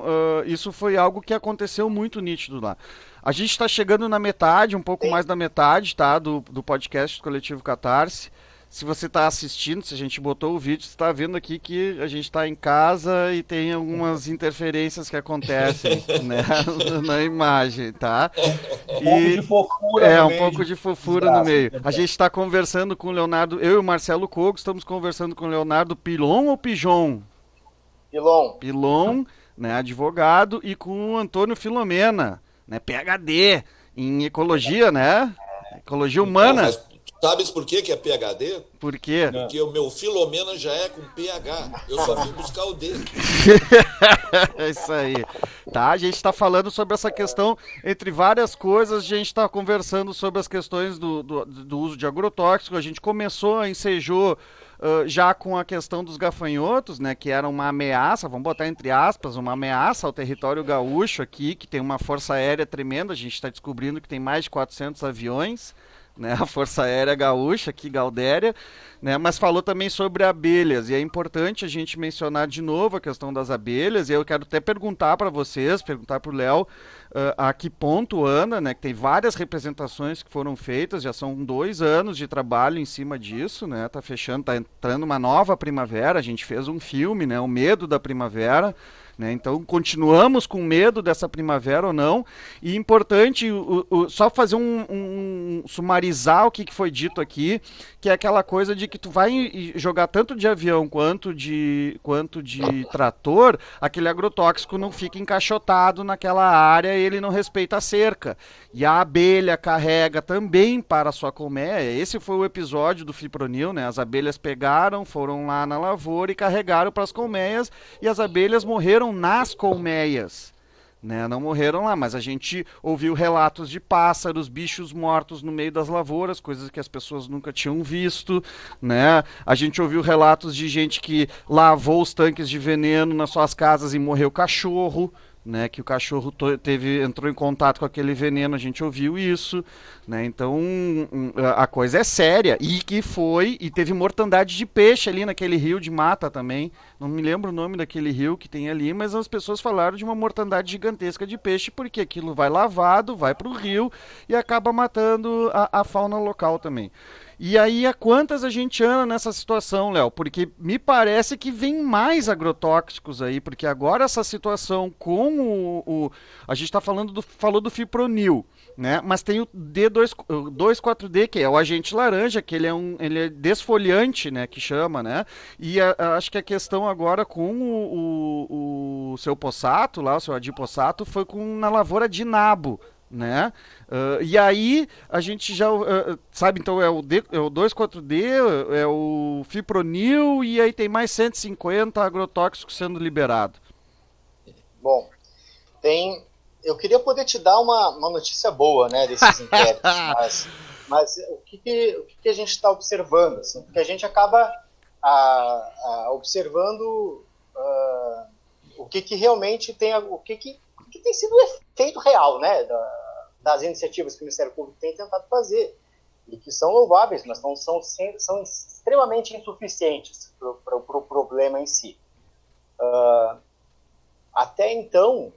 [SPEAKER 1] uh, isso foi algo que aconteceu muito nítido lá. A gente está chegando na metade, um pouco mais da metade, tá? Do, do podcast do Coletivo Catarse se você está assistindo, se a gente botou o vídeo, você está vendo aqui que a gente está em casa e tem algumas interferências que acontecem <laughs> né, na imagem, tá?
[SPEAKER 2] Um pouco de fofura
[SPEAKER 1] É, um pouco de fofura no meio. A gente está conversando com o Leonardo, eu e o Marcelo Cogo estamos conversando com o Leonardo Pilon ou Pijon?
[SPEAKER 3] Pilon.
[SPEAKER 1] Pilon, né, advogado, e com o Antônio Filomena, né, PhD em ecologia, né? Ecologia humana. Não, mas
[SPEAKER 4] Sabes por que, que é PHD?
[SPEAKER 1] Por quê?
[SPEAKER 4] Porque o meu Filomena já é com PH. Eu só vim buscar o D. <laughs>
[SPEAKER 1] é isso aí. Tá, a gente está falando sobre essa questão, entre várias coisas, a gente está conversando sobre as questões do, do, do, uso de agrotóxico. A gente começou, ensejou já com a questão dos gafanhotos, né, que era uma ameaça, vamos botar entre aspas, uma ameaça ao território gaúcho aqui, que tem uma força aérea tremenda. A gente está descobrindo que tem mais de 400 aviões né, a Força Aérea Gaúcha, aqui Galdéria, né, mas falou também sobre abelhas, e é importante a gente mencionar de novo a questão das abelhas, e eu quero até perguntar para vocês, perguntar para o Léo, uh, a que ponto anda, né, que tem várias representações que foram feitas, já são dois anos de trabalho em cima disso, né, tá fechando, tá entrando uma nova primavera, a gente fez um filme, né, O Medo da Primavera, né? Então, continuamos com medo dessa primavera ou não. E importante, o, o, só fazer um, um, sumarizar o que, que foi dito aqui, que é aquela coisa de que tu vai jogar tanto de avião quanto de, quanto de trator, aquele agrotóxico não fica encaixotado naquela área e ele não respeita a cerca. E a abelha carrega também para a sua colmeia. Esse foi o episódio do fipronil, né? As abelhas pegaram, foram lá na lavoura e carregaram para as colmeias e as abelhas morreram morreram nas colmeias. Né, não morreram lá, mas a gente ouviu relatos de pássaros, bichos mortos no meio das lavouras, coisas que as pessoas nunca tinham visto, né? A gente ouviu relatos de gente que lavou os tanques de veneno nas suas casas e morreu cachorro, né, que o cachorro teve entrou em contato com aquele veneno, a gente ouviu isso, né? Então a coisa é séria e que foi e teve mortandade de peixe ali naquele rio de mata também. Não me lembro o nome daquele rio que tem ali, mas as pessoas falaram de uma mortandade gigantesca de peixe porque aquilo vai lavado, vai para o rio e acaba matando a, a fauna local também. E aí, a quantas a gente anda nessa situação, Léo? Porque me parece que vem mais agrotóxicos aí, porque agora essa situação com o. o a gente está falando do, falou do fipronil, né? Mas tem o D2, 24D, que é o agente laranja, que ele é um ele é desfoliante, né? Que chama, né? E a, a, acho que a questão agora com o, o, o seu possato, lá, o seu adipossato, foi com na lavoura de nabo né? Uh, e aí a gente já uh, sabe, então é o, D, é o 24D, é o Fipronil e aí tem mais 150 agrotóxicos sendo liberado.
[SPEAKER 3] Bom, tem. Eu queria poder te dar uma, uma notícia boa, né, desses <laughs> inquéritos, mas, mas o, que, que o que, que, a gente está observando? Assim, porque a gente acaba a, a, observando uh, o que, que realmente tem, o que, que que tem sido o efeito real né, da, das iniciativas que o Ministério Público tem tentado fazer, e que são louváveis, mas não são, são extremamente insuficientes para o pro problema em si. Uh, até então,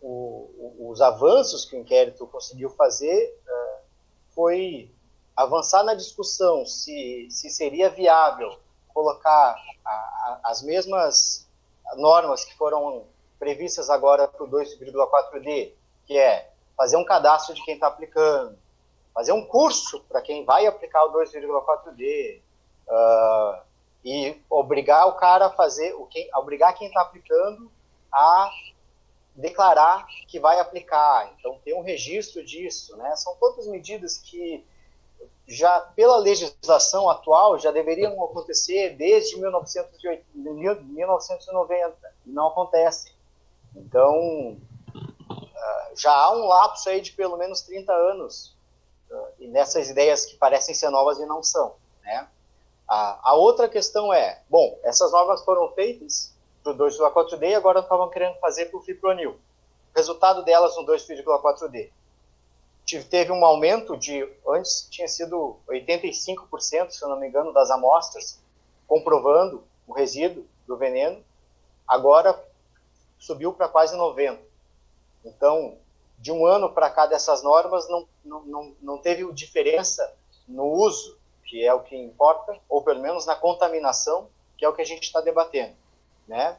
[SPEAKER 3] o, os avanços que o inquérito conseguiu fazer uh, foi avançar na discussão se, se seria viável colocar a, a, as mesmas normas que foram previstas agora para o 2,4D, que é fazer um cadastro de quem está aplicando, fazer um curso para quem vai aplicar o 2,4D uh, ah, e obrigar o cara a fazer, o quem, obrigar quem está aplicando a declarar que vai aplicar. Então, ter um registro disso. Né? São todas medidas que já pela legislação atual já deveriam acontecer desde 1980, 1990 e não acontecem. Então, ah, já há um lapso aí de pelo menos 30 anos ah, e nessas ideias que parecem ser novas e não são. Né? A, a outra questão é, bom, essas normas foram feitas para o 2,4D e agora estavam querendo fazer para o fipronil. Resultado delas no 2,4D. Teve um aumento de, antes tinha sido 85%, se eu não me engano, das amostras, comprovando o resíduo do veneno, agora subiu para quase 90. Então, de um ano para cá dessas normas, não, não, não, não teve diferença no uso, que é o que importa, ou pelo menos na contaminação, que é o que a gente está debatendo, né?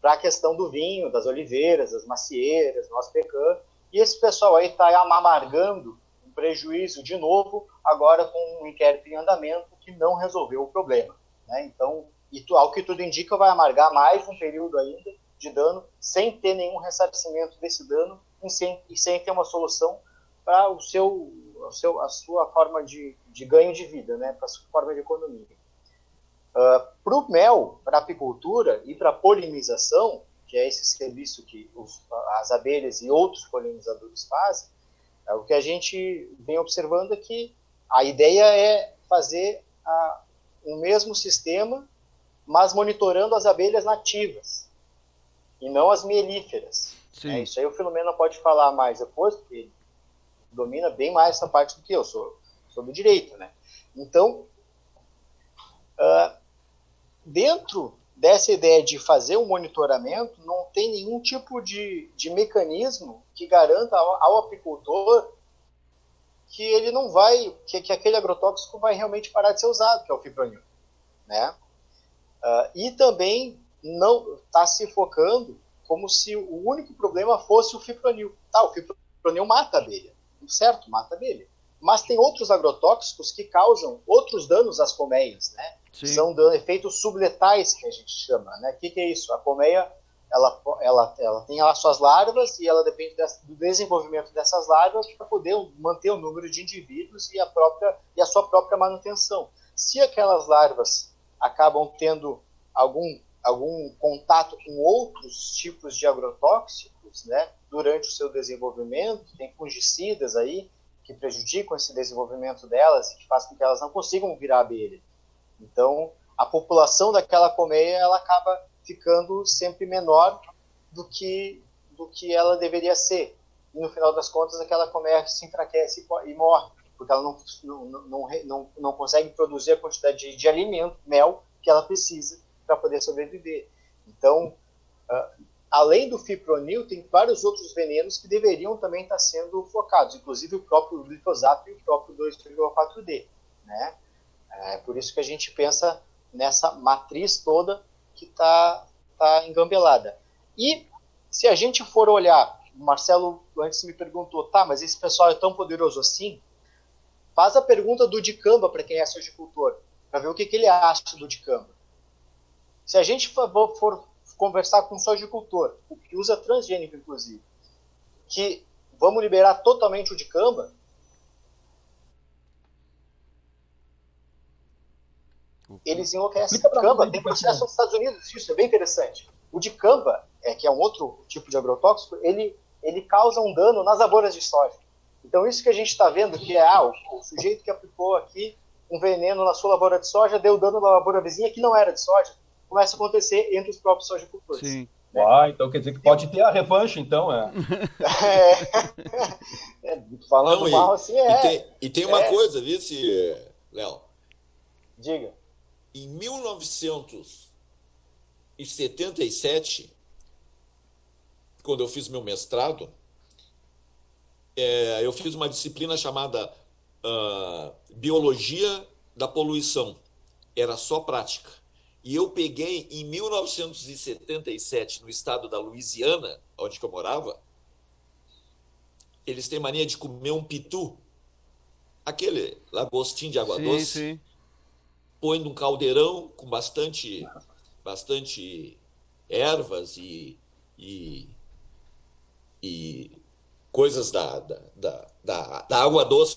[SPEAKER 3] Para a questão do vinho, das oliveiras, das macieiras, nós pecan, e esse pessoal aí está amargando um prejuízo de novo, agora com um inquérito em andamento que não resolveu o problema, né? Então, e ao que tudo indica, vai amargar mais um período ainda de dano, sem ter nenhum ressarcimento desse dano e sem, e sem ter uma solução para o seu, o seu, a sua forma de, de ganho de vida, né, para a sua forma de economia. Uh, ah, para o mel, para a apicultura e para a polinização, que é esse serviço que os, as abelhas e outros polinizadores fazem, é, o que a gente vem observando é que a ideia é fazer a, o mesmo sistema, mas monitorando as abelhas nativas e não as mielíferas. É, isso aí o Filomeno pode falar mais depois, porque ele domina bem mais essa parte do que eu, sou, sou do direito. Né? Então, uh, dentro dessa ideia de fazer um monitoramento, não tem nenhum tipo de, de mecanismo que garanta ao, ao apicultor que ele não vai, que, que, aquele agrotóxico vai realmente parar de ser usado, que é o fipronil, né? Uh, e também não está se focando como se o único problema fosse o fipronil. Tá, o fipronil mata a abelha, certo? Mata a abelha. Mas tem outros agrotóxicos que causam outros danos às colmeias, né? Sim. São efeitos subletais que a gente chama, né? O que, que, é isso? A colmeia, ela, ela, ela tem as suas larvas e ela depende do desenvolvimento dessas larvas para poder manter o número de indivíduos e a, própria, e a sua própria manutenção. Se aquelas larvas acabam tendo algum algum contato com outros tipos de agrotóxicos, né, durante o seu desenvolvimento, tem fungicidas aí que prejudicam esse desenvolvimento delas e que fazem com que elas não consigam virar abelha. Então, a população daquela colmeia ela acaba ficando sempre menor do que do que ela deveria ser. E no final das contas, aquela colmeia se enfraquece e morre, porque ela não, não, não, não, não consegue produzir a quantidade de, de alimento, mel, que ela precisa para poder sobreviver. Então, uh, além do fipronil, tem vários outros venenos que deveriam também estar sendo focados, inclusive o próprio glifosato e o próprio 2,4-D. Né? É por isso que a gente pensa nessa matriz toda que está tá engambelada. E se a gente for olhar, o Marcelo antes me perguntou, tá, mas esse pessoal é tão poderoso assim? Faz a pergunta do dicamba para quem é sojicultor, para ver o que, que ele acha do dicamba. Se a gente for, for conversar com um sojicultor, que usa transgênico inclusive, que vamos liberar totalmente o dicamba, eles enlouquecem. Dicamba tem processo nos Estados Unidos, isso é bem interessante. O dicamba, é, que é um outro tipo de agrotóxico, ele, ele causa um dano nas lavouras de soja. Então isso que a gente está vendo, que é ah, o, o, sujeito que aplicou aqui um veneno na sua lavoura de soja deu dano na lavoura vizinha que não era de soja começa a acontecer entre os próprios sojicultores. Sim.
[SPEAKER 2] Né? Ah, então quer dizer que pode ter a revanche, então, é. <laughs>
[SPEAKER 3] é, é falando Não, mal assim, é.
[SPEAKER 4] E tem, e tem uma é. coisa, vice, Léo?
[SPEAKER 3] Diga.
[SPEAKER 4] Em 1977, quando eu fiz meu mestrado, é, eu fiz uma disciplina chamada uh, Biologia da Poluição. Era só prática. E eu peguei em 1977, no estado da Louisiana, onde eu morava, eles têm mania de comer um pitu, aquele lagostim de água sim, doce. Sim. Põe num caldeirão com bastante, bastante ervas e, e, e coisas da, da, da, da, da água doce.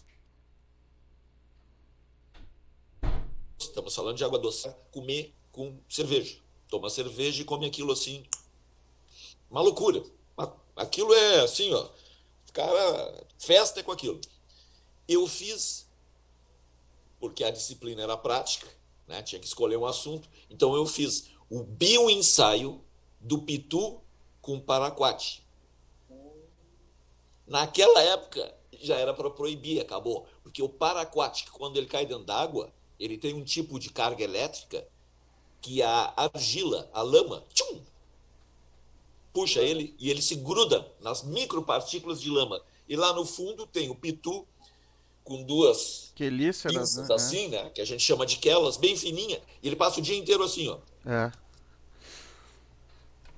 [SPEAKER 4] Estamos falando de água doce. Comer com cerveja. Toma cerveja e come aquilo assim. Uma loucura. Aquilo é assim, ó. Cara, festa com aquilo. Eu fiz, porque a disciplina era prática, né? tinha que escolher um assunto. Então eu fiz o bioensaio do pitu com paraquat. Naquela época já era para proibir, acabou. Porque o paraquat, quando ele cai dentro d'água, ele tem um tipo de carga elétrica que a argila, a lama, tchum, puxa ele e ele se gruda nas micropartículas de lama. E lá no fundo tem o pitu com duas
[SPEAKER 1] quelíceras,
[SPEAKER 4] pinças né? assim, né? Que a gente chama de quelas, bem fininha. E ele passa o dia inteiro assim, ó.
[SPEAKER 1] É.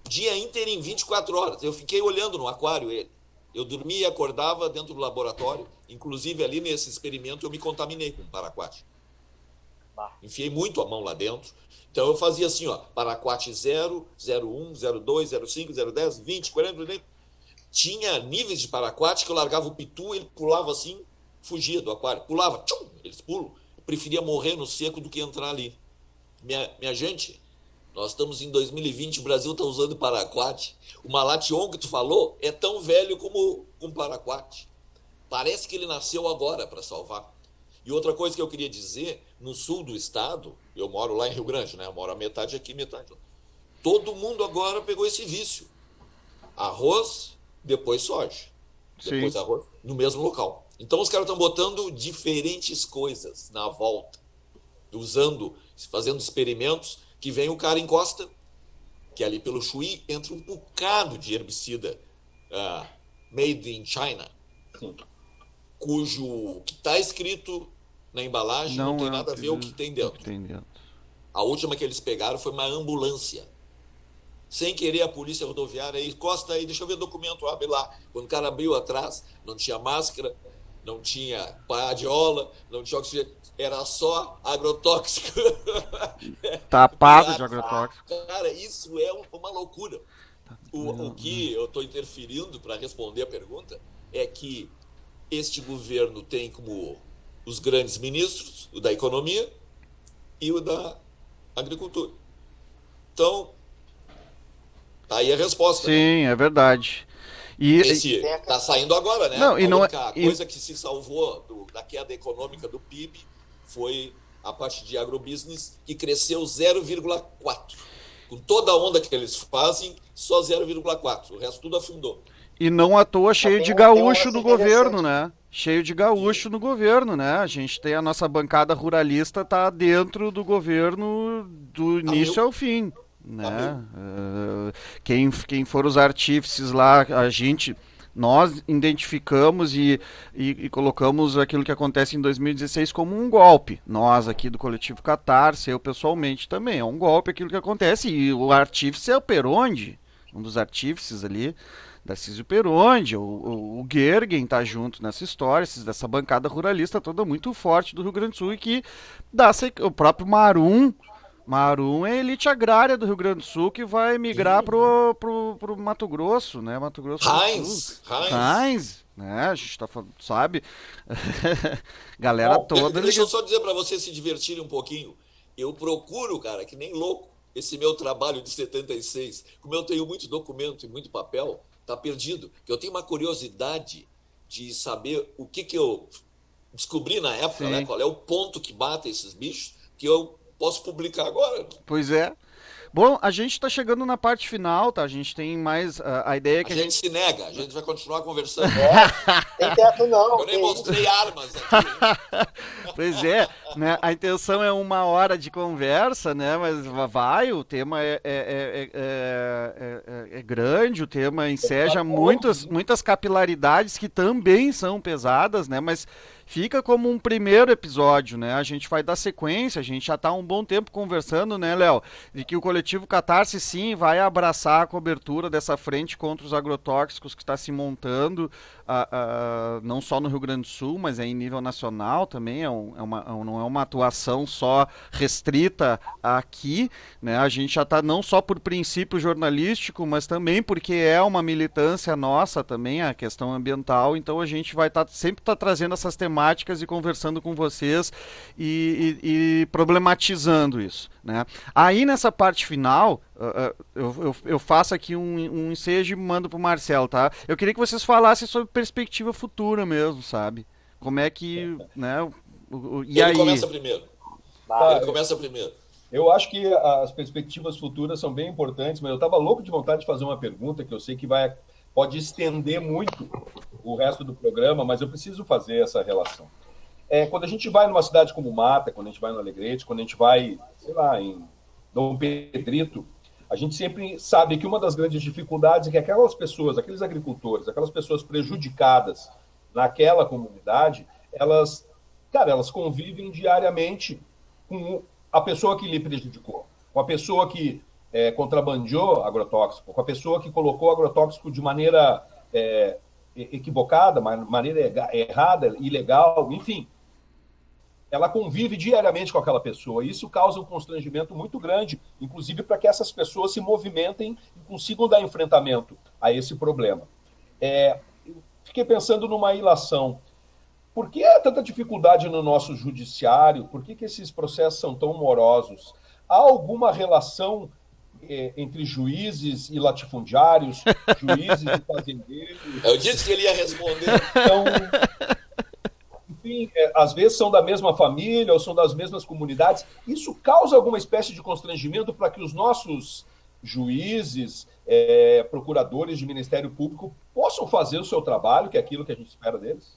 [SPEAKER 4] Dia inteirinho, 24 horas. Eu fiquei olhando no aquário ele. Eu dormia e acordava dentro do laboratório. Inclusive, ali nesse experimento, eu me contaminei com paraquat. Enfiei muito a mão lá dentro. Então, eu fazia assim, ó, paraquat 0, 01, 02, 05, 010, 20, 40, 40. Tinha níveis de paraquat que eu largava o pitu, ele pulava assim, fugia do aquário. Pulava, tchum, eles pulam. Eu preferia morrer no seco do que entrar ali. Minha, minha gente, nós estamos em 2020, o Brasil está usando paraquat. O Malation que tu falou é tão velho como um paraquat. Parece que ele nasceu agora para salvar. E outra coisa que eu queria dizer, no sul do estado, eu moro lá em Rio Grande, né? Eu moro a metade aqui, metade lá. Todo mundo agora pegou esse vício. Arroz, depois soja. Depois Sim. arroz, no mesmo local. Então os caras estão botando diferentes coisas na volta, usando, fazendo experimentos, que vem o cara encosta, que ali pelo Chuí entra um bocado de herbicida uh, made in China, Sim. cujo que está escrito na embalagem não, não tem é nada a ver o que tem dentro.
[SPEAKER 1] Que tem dentro.
[SPEAKER 4] A última que eles pegaram foi uma ambulância. Sem querer, a polícia rodoviária aí, encosta aí, deixa eu ver o documento, abre lá. Quando o cara abriu atrás, não tinha máscara, não tinha padiola, não tinha oxigênio, era só agrotóxico. <laughs>
[SPEAKER 1] Tapado de agrotóxico. <laughs>
[SPEAKER 4] Cara, isso é uma loucura. O, o que eu estou interferindo para responder a pergunta é que este governo tem como os grandes ministros, o da economia e o da agricultura. Então, tá aí a resposta.
[SPEAKER 1] Né? Sim, né? é verdade.
[SPEAKER 4] E está saindo agora, né? Não, e não é, a coisa e... que se salvou do, da queda econômica do PIB foi a parte de agrobusiness, que cresceu 0,4. Com toda a onda que eles fazem, só 0,4. O resto tudo afundou.
[SPEAKER 1] E não à toa cheio de gaúcho no governo, né? Cheio de gaúcho no governo, né? A gente tem a nossa bancada ruralista tá dentro do governo do início ao fim né? Uh, quem, quem for os artífices lá, a gente nós identificamos e, e, e, colocamos aquilo que acontece em 2016 como um golpe. Nós aqui do coletivo Catarse, eu pessoalmente também, é um golpe aquilo que acontece. E o artífice é o Peronde, um dos artífices ali, Darcísio Peronde, o, o, o Gergen tá junto nessa história, dessa bancada ruralista toda muito forte do Rio Grande do Sul e que dá o próprio Marum Marum é elite agrária do Rio Grande do Sul que vai migrar pro, pro, pro Mato Grosso, né? Mato Grosso
[SPEAKER 4] Heinz,
[SPEAKER 1] Heinz. Heinz, né? A gente tá falando, sabe? <laughs> Galera Bom, toda.
[SPEAKER 4] Deixa eu só dizer para vocês se divertirem um pouquinho. Eu procuro, cara, que nem louco, esse meu trabalho de 76. Como eu tenho muito documento e muito papel, tá perdido. Que eu tenho uma curiosidade de saber o que que eu descobri na época, né? Qual é o ponto que bate esses bichos, que eu posso publicar agora.
[SPEAKER 1] Pois é. Bom, a gente está chegando na parte final, tá? A gente tem mais uh, a ideia que
[SPEAKER 4] a,
[SPEAKER 1] a gente...
[SPEAKER 4] gente... se nega, a gente vai continuar conversando.
[SPEAKER 3] É, <laughs> tem teto não.
[SPEAKER 4] Eu nem mostrei armas aqui. <laughs>
[SPEAKER 1] pois é, né? A intenção é uma hora de conversa, né? Mas vai, o tema é, é, é, é grande, o tema enseja muitas, muitas capilaridades que também são pesadas, né? Mas fica como um primeiro episódio, né? A gente vai dar sequência, a gente já está um bom tempo conversando, né, Léo? De que o coletivo Catarse sim vai abraçar a cobertura dessa frente contra os agrotóxicos que está se montando, não só no Rio Grande do Sul, mas é em nível nacional também, é, um, é uma, é não é uma atuação só restrita aqui, né? A gente já está não só por princípio jornalístico, mas também porque é uma militância nossa também, a questão ambiental, então a gente vai estar tá, sempre tá trazendo essas temáticas e conversando com vocês e, e, e problematizando isso, né? Aí nessa parte final, Uh, eu, eu, eu, faço aqui um, um ensejo e mando pro Marcelo, tá? Eu queria que vocês falassem sobre perspectiva futura mesmo, sabe? Como é que, né? O,
[SPEAKER 4] o, e Ele aí? começa primeiro. Vai. Ele começa primeiro.
[SPEAKER 2] Eu acho que as perspectivas futuras são bem importantes, mas eu estava louco de vontade de fazer uma pergunta que eu sei que vai pode estender muito o resto do programa, mas eu preciso fazer essa relação. É, quando a gente vai numa cidade como Mata, quando a gente vai no Alegrete, quando a gente vai, sei lá, em Dom Pedrito, a gente sempre sabe que uma das grandes dificuldades é que aquelas pessoas, aqueles agricultores, aquelas pessoas prejudicadas naquela comunidade, elas, cara, elas convivem diariamente com a pessoa que lhe prejudicou, com a pessoa que é, contrabandeou agrotóxico, com a pessoa que colocou agrotóxico de maneira é, equivocada, maneira errada, ilegal, enfim. Ela convive diariamente com aquela pessoa. Isso causa um constrangimento muito grande, inclusive para que essas pessoas se movimentem e consigam dar enfrentamento a esse problema. É, fiquei pensando numa ilação. Por que há tanta dificuldade no nosso judiciário? Por que, que esses processos são tão morosos? Há alguma relação é, entre juízes e latifundiários, <laughs> juízes e fazendeiros.
[SPEAKER 4] Eu disse que ele ia responder.
[SPEAKER 2] Então, enfim, é, às vezes são da mesma família ou são das mesmas comunidades. Isso causa alguma espécie de constrangimento para que os nossos juízes, é, procuradores de Ministério Público possam fazer o seu trabalho, que é aquilo que a gente espera deles?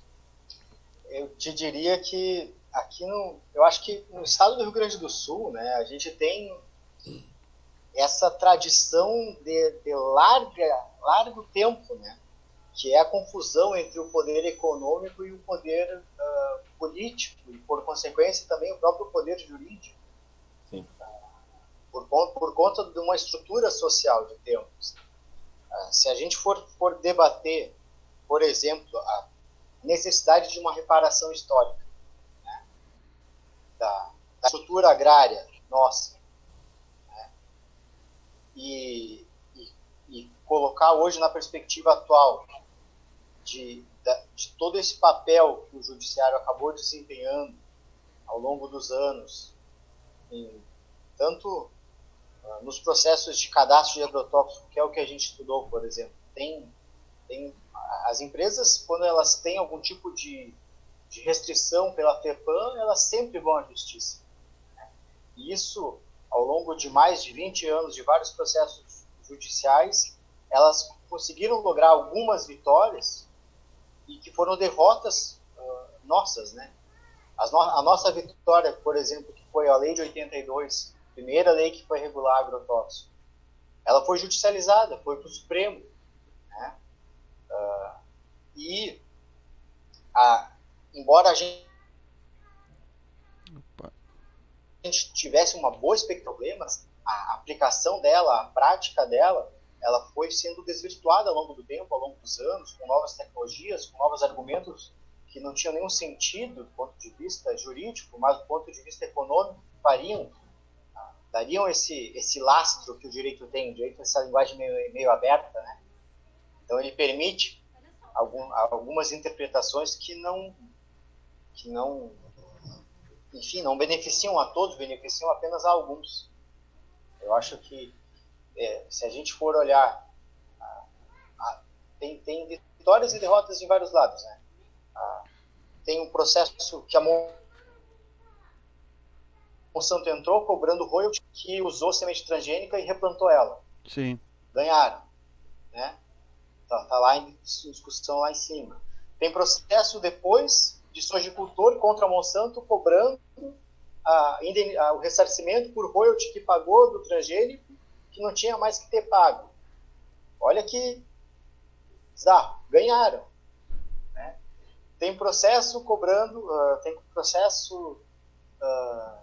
[SPEAKER 3] Eu te diria que aqui no, eu acho que no estado do Rio Grande do Sul, né, a gente tem essa tradição de, de larga, largo tempo, né? que é a confusão entre o poder econômico e o poder uh, político, e por consequência também o próprio poder jurídico. Sim. por, por, conta de uma estrutura social de tempos. Uh, se a gente for, for debater, por exemplo, a necessidade de uma reparação histórica né, da, da estrutura agrária nossa, e, e, e colocar hoje na perspectiva atual de, de todo esse papel que o judiciário acabou desempenhando ao longo dos anos, em, tanto uh, nos processos de cadastro de agrotóxico, que é o que a gente estudou, por exemplo, tem, tem as empresas, quando elas têm algum tipo de, de restrição pela FEPAM, elas sempre vão à justiça. Né? E isso ao longo de mais de 20 anos de vários processos judiciais, elas conseguiram lograr algumas vitórias e que foram derrotas uh, nossas, né? No a nossa vitória, por exemplo, que foi a lei de 82, primeira lei que foi regular agrotóxico, ela foi judicializada, foi para o Supremo, né? Uh, e a, embora a gente gente tivesse uma boa expectativa problemas, a aplicação dela, a prática dela, ela foi sendo desvirtuada ao longo do tempo, ao longo dos anos, com novas tecnologias, com novos argumentos que não tinham nenhum sentido do ponto de vista jurídico, mas do ponto de vista econômico, fariam, dariam esse, esse lastro que o direito tem, o direito é essa linguagem meio, meio aberta, né? Então ele permite algum, algumas interpretações que não que não enfim, não beneficiam a todos, beneficiam apenas a alguns. Eu acho que é, se a gente for olhar, a, a, tem, tem vitórias e derrotas de vários lados. Né? A, tem um processo que a Monsanto entrou cobrando royalty que usou semente transgênica e replantou ela.
[SPEAKER 1] Sim.
[SPEAKER 3] Ganharam. Né? Tá, tá lá em discussão lá em cima. Tem processo depois de sojicultor contra a Monsanto cobrando a, a, o ressarcimento por royalty que pagou do transgênico, que não tinha mais que ter pago. Olha que bizarro, ganharam. Né? Tem processo cobrando, uh, tem processo uh,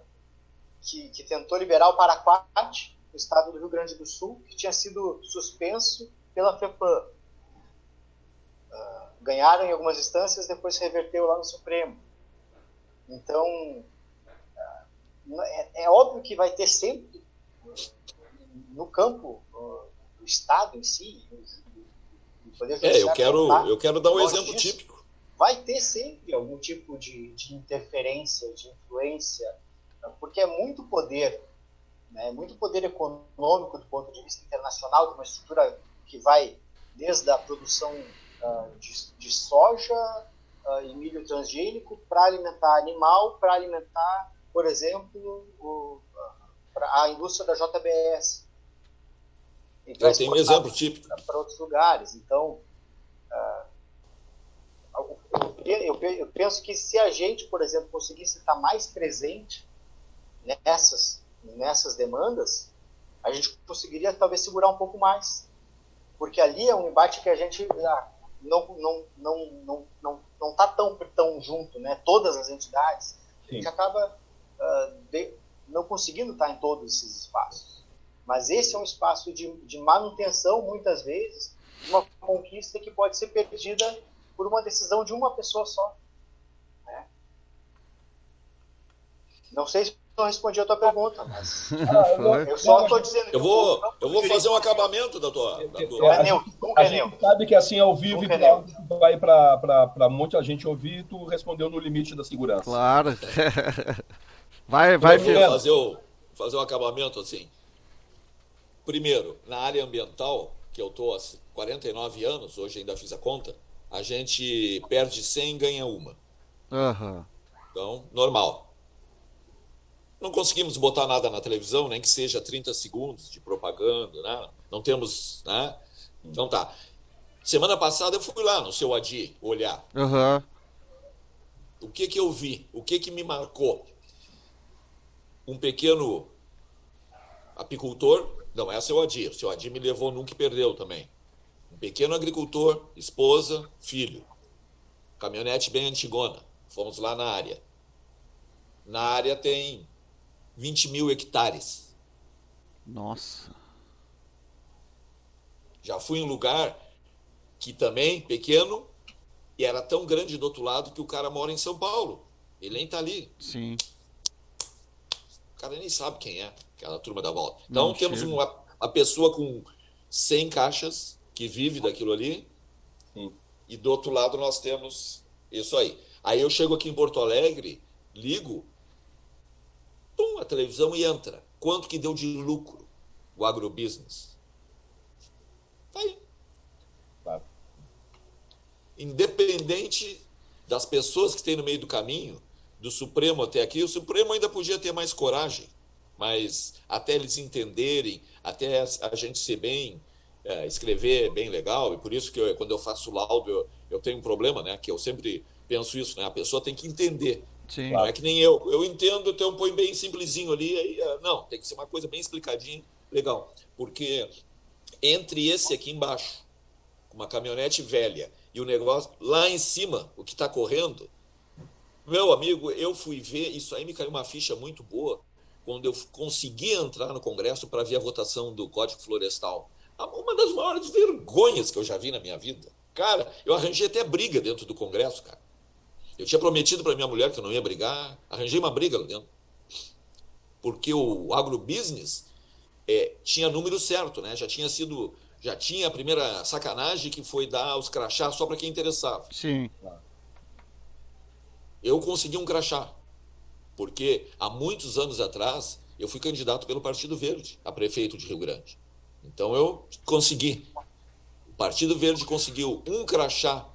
[SPEAKER 3] que, que, tentou liberar o Paraquat, no estado do Rio Grande do Sul, que tinha sido suspenso pela FEPAM ganharam em algumas instâncias, depois se reverteu lá no Supremo. Então, é, é óbvio que vai ter sempre no campo do Estado em si,
[SPEAKER 4] é, eu quero, eu quero dar um exemplo disso, típico.
[SPEAKER 3] Vai ter sempre algum tipo de, de interferência, de influência, porque é muito poder, né, muito poder econômico do ponto de vista internacional, de uma estrutura que vai desde a produção uh, de, de, soja uh, e milho transgênico para alimentar animal, para alimentar, por exemplo, o, a indústria da JBS.
[SPEAKER 4] Eu tenho um exemplo típico.
[SPEAKER 3] Para outros lugares. Então, uh, eu, penso que se a gente, por exemplo, conseguisse estar mais presente nessas nessas demandas, a gente conseguiria talvez segurar um pouco mais. Porque ali é um embate que a gente ah, não não não não não não está tão tão junto, né? Todas as entidades, Sim. a gente acaba uh, de, não conseguindo estar em todos esses espaços. Mas esse é um espaço de, de manutenção, muitas vezes, uma conquista que pode ser perdida por uma decisão de uma pessoa só. Né? Não sei se respondi a tua pergunta, mas ah, eu, só estou dizendo.
[SPEAKER 4] Eu vou, eu vou fazer um acabamento da tua. Da tua...
[SPEAKER 2] É, a, gente sabe que assim ao vivo e vai para muita gente ouvir, tu respondeu no limite da segurança.
[SPEAKER 1] Claro. <laughs> vai, vai,
[SPEAKER 4] eu vou fazer o, fazer um acabamento assim. Primeiro, na área ambiental, que eu estou há 49 anos, hoje ainda fiz a conta, a gente perde 100 e ganha uma.
[SPEAKER 1] Uhum.
[SPEAKER 4] Então, normal. Não conseguimos botar nada na televisão, nem que seja 30 segundos de propaganda, né? Não temos, né? Então tá. Semana passada eu fui lá no seu Adi olhar.
[SPEAKER 1] Uhum.
[SPEAKER 4] O que que eu vi? O que que me marcou? Um pequeno apicultor, não é seu Adi, o seu Adi me levou nunca e perdeu também. Um pequeno agricultor, esposa, filho. Caminhonete bem antigona. Fomos lá na área. Na área tem 20 mil hectares.
[SPEAKER 1] Nossa.
[SPEAKER 4] Já fui em um lugar que também, pequeno, e era tão grande do outro lado que o cara mora em São Paulo. Ele nem tá ali.
[SPEAKER 1] Sim.
[SPEAKER 4] O cara nem sabe quem é, aquela turma da volta. Então Não temos uma, uma pessoa com 100 caixas que vive daquilo ali. Sim. E do outro lado nós temos isso aí. Aí eu chego aqui em Porto Alegre, ligo, pum, a televisão e entra. Quanto que deu de lucro o agrobusiness? Tá aí. Tá. Independente das pessoas que tem no meio do caminho, do Supremo até aqui, o Supremo ainda podia ter mais coragem, mas até eles entenderem, até a gente ser bem, é, escrever bem legal, e por isso que eu, quando eu faço laudo eu, eu tenho um problema, né? Que eu sempre penso isso, né? A pessoa tem que entender
[SPEAKER 1] Sim.
[SPEAKER 4] Não é que nem eu. Eu entendo ter um põe bem simplesinho ali. Aí, é, não, tem que ser uma coisa bem explicadinha, legal. Porque entre esse aqui embaixo, uma caminhonete velha, e o negócio lá em cima, o que está correndo, meu amigo, eu fui ver, isso aí me caiu uma ficha muito boa quando eu consegui entrar no Congresso para ver a votação do Código Florestal. Uma das maiores vergonhas que eu já vi na minha vida. Cara, eu arranjei até briga dentro do Congresso, cara. Eu tinha prometido para minha mulher que eu não ia brigar, arranjei uma briga lá dentro. Porque o agrobusiness é, tinha número certo, né? Já tinha sido, já tinha a primeira sacanagem que foi dar os crachás só para quem interessava.
[SPEAKER 1] Sim.
[SPEAKER 4] Eu consegui um crachá, porque há muitos anos atrás eu fui candidato pelo Partido Verde a prefeito de Rio Grande. Então eu consegui. O Partido Verde conseguiu um crachá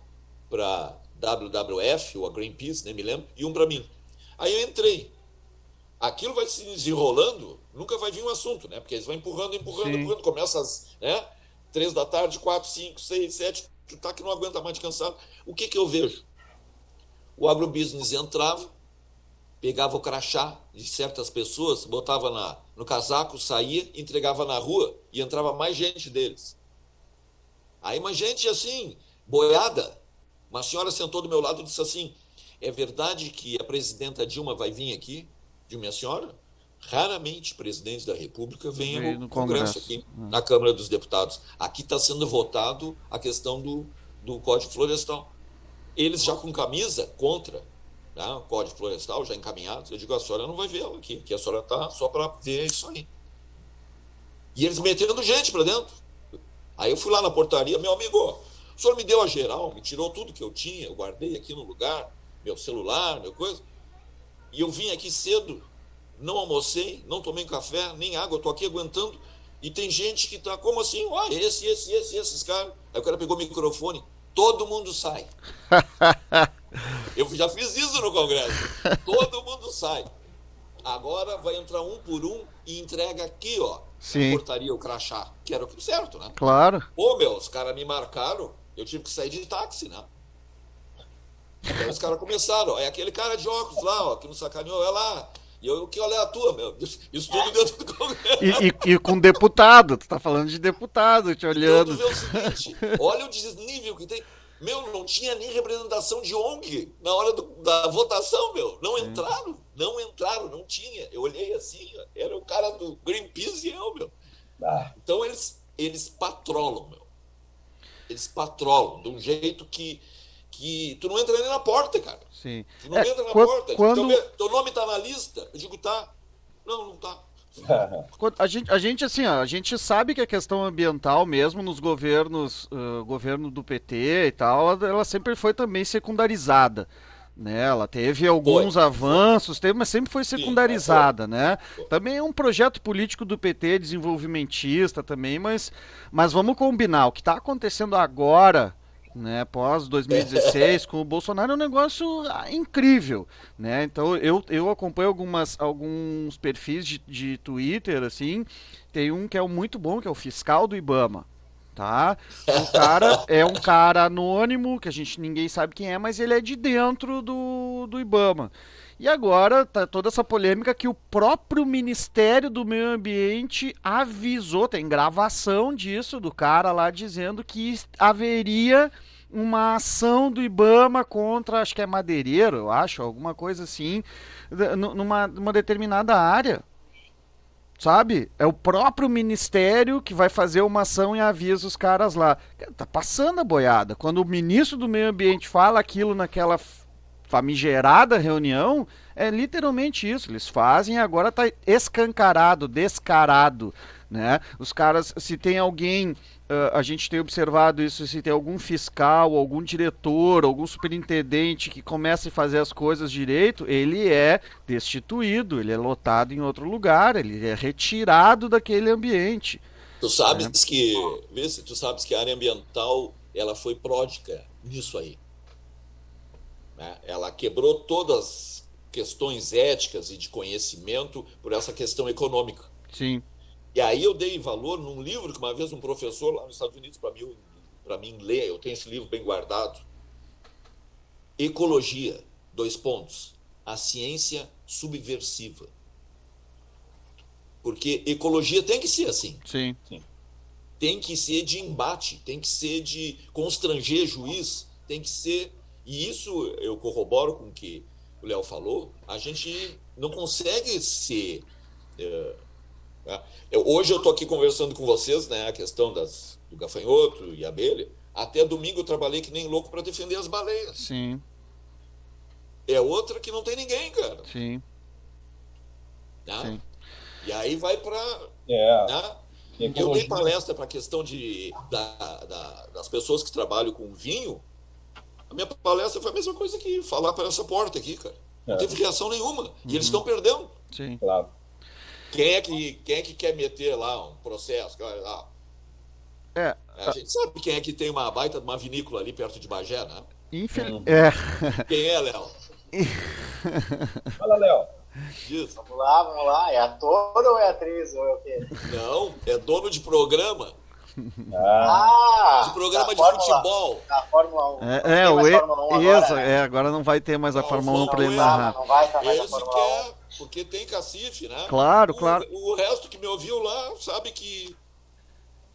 [SPEAKER 4] para WWF ou a Greenpeace, nem me lembro, e um para mim. Aí eu entrei. Aquilo vai se desenrolando, nunca vai vir um assunto, né? Porque eles vão empurrando, empurrando, Sim. empurrando, começa às né? três da tarde, quatro, cinco, seis, sete, tu tá que não aguenta mais de cansado. O que que eu vejo? O agrobusiness entrava, pegava o crachá de certas pessoas, botava na, no casaco, saía, entregava na rua e entrava mais gente deles. Aí uma gente assim, boiada, uma senhora sentou do meu lado e disse assim: É verdade que a presidenta Dilma vai vir aqui? De minha senhora? Raramente presidente da República vem no, no Congresso, Congresso, aqui, hum. na Câmara dos Deputados. Aqui está sendo votado a questão do, do Código Florestal. Eles já com camisa contra né, o Código Florestal, já encaminhados. Eu digo: a senhora não vai ver ela aqui, que a senhora está só para ver isso aí. E eles metendo gente para dentro. Aí eu fui lá na portaria, meu amigo, o senhor me deu a geral, me tirou tudo que eu tinha, eu guardei aqui no lugar, meu celular, meu coisa. E eu vim aqui cedo, não almocei, não tomei café, nem água, estou aqui aguentando. E tem gente que está, como assim? Ó, esse, esse, esse, esses caras. Aí o cara pegou o microfone, todo mundo sai. <laughs> eu já fiz isso no Congresso. Todo mundo sai. Agora vai entrar um por um e entrega aqui, ó.
[SPEAKER 1] Sim.
[SPEAKER 4] Portaria o crachá, que era o certo, né?
[SPEAKER 1] Claro.
[SPEAKER 4] Pô, meu, os caras me marcaram eu tive que sair de táxi, né? Então os caras começaram, é aquele cara de óculos lá, ó, que não sacaneou, é lá. E eu que olhar a tua, meu. Isso tudo dentro do Congresso.
[SPEAKER 1] E, e, e, com deputado, tu tá falando de deputado te olhando.
[SPEAKER 4] Então, tu vê o seguinte, olha o desnível que tem. Meu, não tinha nem representação de ONG na hora do, da votação, meu. Não entraram, não entraram, não tinha. Eu olhei assim, era o cara do Greenpeace e eu, meu. Ah. Então eles, eles patrolam, meu. Eles patrolam de um jeito que, que tu não entra nem na porta, cara.
[SPEAKER 1] Sim.
[SPEAKER 4] Tu não é, entra na quando, porta. Quando... Teu, teu nome tá na lista. Eu digo, tá. Não, não tá. <laughs>
[SPEAKER 1] A gente, a gente, assim, ó, a gente sabe que a questão ambiental, mesmo nos governos, uh, governo do PT e tal, ela sempre foi também secundarizada. Né? Ela teve alguns foi. avanços, teve, mas sempre foi secundarizada, Sim, né? Também é um projeto político do PT, desenvolvimentista também, mas, mas vamos combinar, o que está acontecendo agora né, pós 2016 <laughs> com o Bolsonaro é um negócio ah, incrível, né? Então eu, eu acompanho algumas, alguns perfis de, de Twitter assim, tem um que é muito bom que é o fiscal do IBAMA, tá? O cara é um cara anônimo que a gente ninguém sabe quem é, mas ele é de dentro do, do IBAMA. E agora tá toda essa polêmica que o próprio Ministério do Meio Ambiente avisou, tem gravação disso do cara lá dizendo que haveria uma ação do Ibama contra, acho que é madeireiro, eu acho, alguma coisa assim, numa, numa determinada área. Sabe? É o próprio ministério que vai fazer uma ação e avisa os caras lá. Tá passando a boiada. Quando o ministro do Meio Ambiente fala aquilo naquela famigerada reunião, é literalmente isso. Eles fazem e agora está escancarado, descarado. Né? Os caras, se tem alguém, a gente tem observado isso, se tem algum fiscal, algum diretor, algum superintendente que começa a fazer as coisas direito, ele é destituído, ele é lotado em outro lugar, ele é retirado daquele ambiente.
[SPEAKER 4] Tu sabes é. que, tu sabes que a área ambiental ela foi pródica nisso aí. Né? Ela quebrou todas as questões éticas e de conhecimento por essa questão econômica.
[SPEAKER 1] Sim.
[SPEAKER 4] E aí eu dei valor num livro que uma vez um professor lá nos Estados Unidos para mim, para mim ler, eu tenho esse livro bem guardado. Ecologia, dois pontos. A ciência subversiva. Porque ecologia tem que ser assim.
[SPEAKER 1] Sim. Sim.
[SPEAKER 4] Tem que ser de embate, tem que ser de constranger juiz, tem que ser e isso eu corroboro com o que o Léo falou, a gente não consegue ser. É, é, hoje eu estou aqui conversando com vocês, né, a questão das, do gafanhoto e abelha. Até domingo eu trabalhei que nem louco para defender as baleias.
[SPEAKER 1] Sim.
[SPEAKER 4] É outra que não tem ninguém, cara.
[SPEAKER 1] Sim.
[SPEAKER 4] Né? Sim. E aí vai para.
[SPEAKER 2] É.
[SPEAKER 4] Né? Eu dei palestra para a questão de, da, da, das pessoas que trabalham com vinho a minha palestra foi a mesma coisa que falar para essa porta aqui, cara. Não é. teve reação nenhuma. Uhum. E eles uhum. estão perdendo.
[SPEAKER 1] Sim.
[SPEAKER 2] Claro.
[SPEAKER 4] Quem é, que, quem é que quer meter lá um processo? Ah,
[SPEAKER 1] é,
[SPEAKER 4] a, a gente sabe quem é que tem uma baita de uma vinícola ali perto de Bagé, né?
[SPEAKER 1] Infel... Uhum. É.
[SPEAKER 4] Quem é, Léo?
[SPEAKER 2] Fala, Léo.
[SPEAKER 3] Diz. Vamos lá, vamos lá. É ator ou é atriz? Ou é o quê?
[SPEAKER 4] Não, é dono de programa.
[SPEAKER 3] Ah,
[SPEAKER 4] de programa de Fórmula, futebol.
[SPEAKER 3] Da Fórmula 1.
[SPEAKER 1] É, é, o e, agora, isso, né? é, agora não vai ter mais a não, Fórmula 1 para ele narrar.
[SPEAKER 3] Não vai estar mais
[SPEAKER 4] Esse a Fórmula quer, 1. Porque tem cacife, né?
[SPEAKER 1] Claro,
[SPEAKER 4] o,
[SPEAKER 1] claro.
[SPEAKER 4] O resto que me ouviu lá sabe que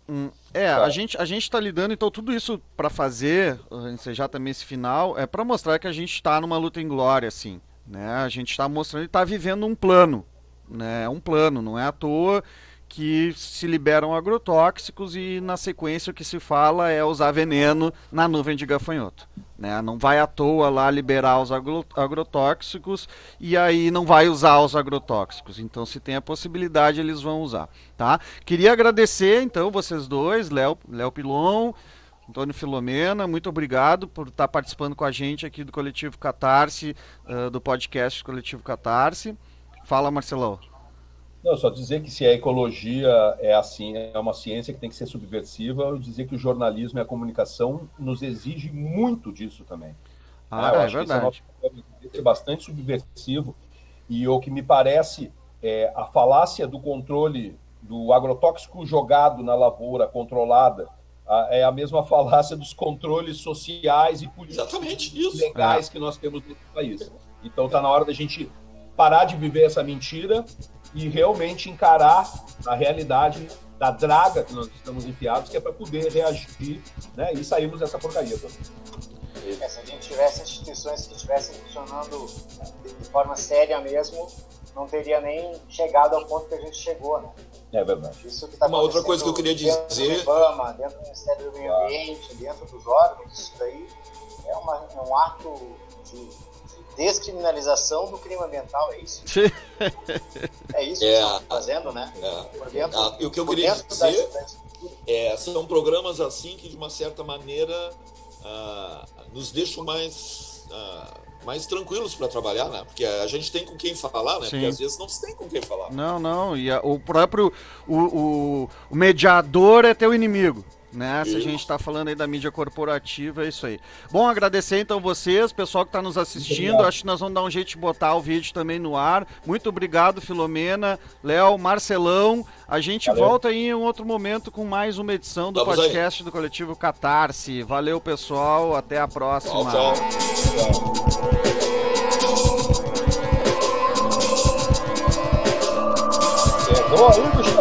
[SPEAKER 1] hum, é, a gente a gente está lidando então tudo isso para fazer, ensejar também esse final, é para mostrar que a gente está numa luta em glória, assim, né? A gente está mostrando e está vivendo um plano, né? É um plano, não é à toa que se liberam agrotóxicos e na sequência o que se fala é usar veneno na nuvem de gafanhoto. Né? Não vai à toa lá liberar os agrotóxicos e aí não vai usar os agrotóxicos. Então, se tem a possibilidade, eles vão usar. Tá? Queria agradecer, então, vocês dois, Léo, Pilon, Antônio Filomena, muito obrigado por estar participando com a gente aqui do Coletivo Catarse, uh, do podcast Coletivo Catarse. Fala, Marcelão.
[SPEAKER 2] Não, só dizer que se a ecologia é assim, é uma ciência que tem que ser subversiva, eu dizer que o jornalismo e a comunicação nos exige muito disso também.
[SPEAKER 1] Ah, é, é verdade.
[SPEAKER 2] Que é bastante subversivo e o que me parece é a falácia do controle do agrotóxico jogado na lavoura controlada é a mesma <laughs> falácia dos controles sociais e políticos
[SPEAKER 4] Exatamente isso.
[SPEAKER 2] legais é. que nós temos no país. Então está na hora da gente parar de viver essa mentira e realmente encarar a realidade da draga que nós estamos enfiados, que é para poder reagir né, e sairmos dessa porcaria também.
[SPEAKER 3] É, se a gente tivesse instituições que estivessem funcionando de forma séria mesmo, não teria nem chegado ao ponto que a gente chegou, né?
[SPEAKER 2] É verdade.
[SPEAKER 4] Isso que tá Uma outra coisa que eu queria dizer. Dentro
[SPEAKER 3] do IBAMA, dentro do Ministério do Meio Ambiente, dentro dos órgãos, isso daí é, uma, é um ato de descriminalização do crime ambiental, é isso? <laughs> é isso que é, estão fazendo, né?
[SPEAKER 4] É. Por dentro, ah, o que eu queria dizer é, são programas assim que, de uma certa maneira, ah, nos deixam mais, ah, mais tranquilos para trabalhar, né? Porque a gente tem com quem falar, né? Sim. Porque às vezes não se tem com quem falar.
[SPEAKER 1] Não, não. E a, o próprio o, o, o mediador é teu inimigo. Né? Se a gente está falando aí da mídia corporativa, é isso aí. Bom, agradecer então vocês, pessoal que está nos assistindo. Acho que nós vamos dar um jeito de botar o vídeo também no ar. Muito obrigado, Filomena, Léo, Marcelão. A gente Valeu. volta aí em um outro momento com mais uma edição do Vamos podcast aí. do coletivo Catarse. Valeu, pessoal. Até a próxima. Tchau, tchau. tchau. Gustavão.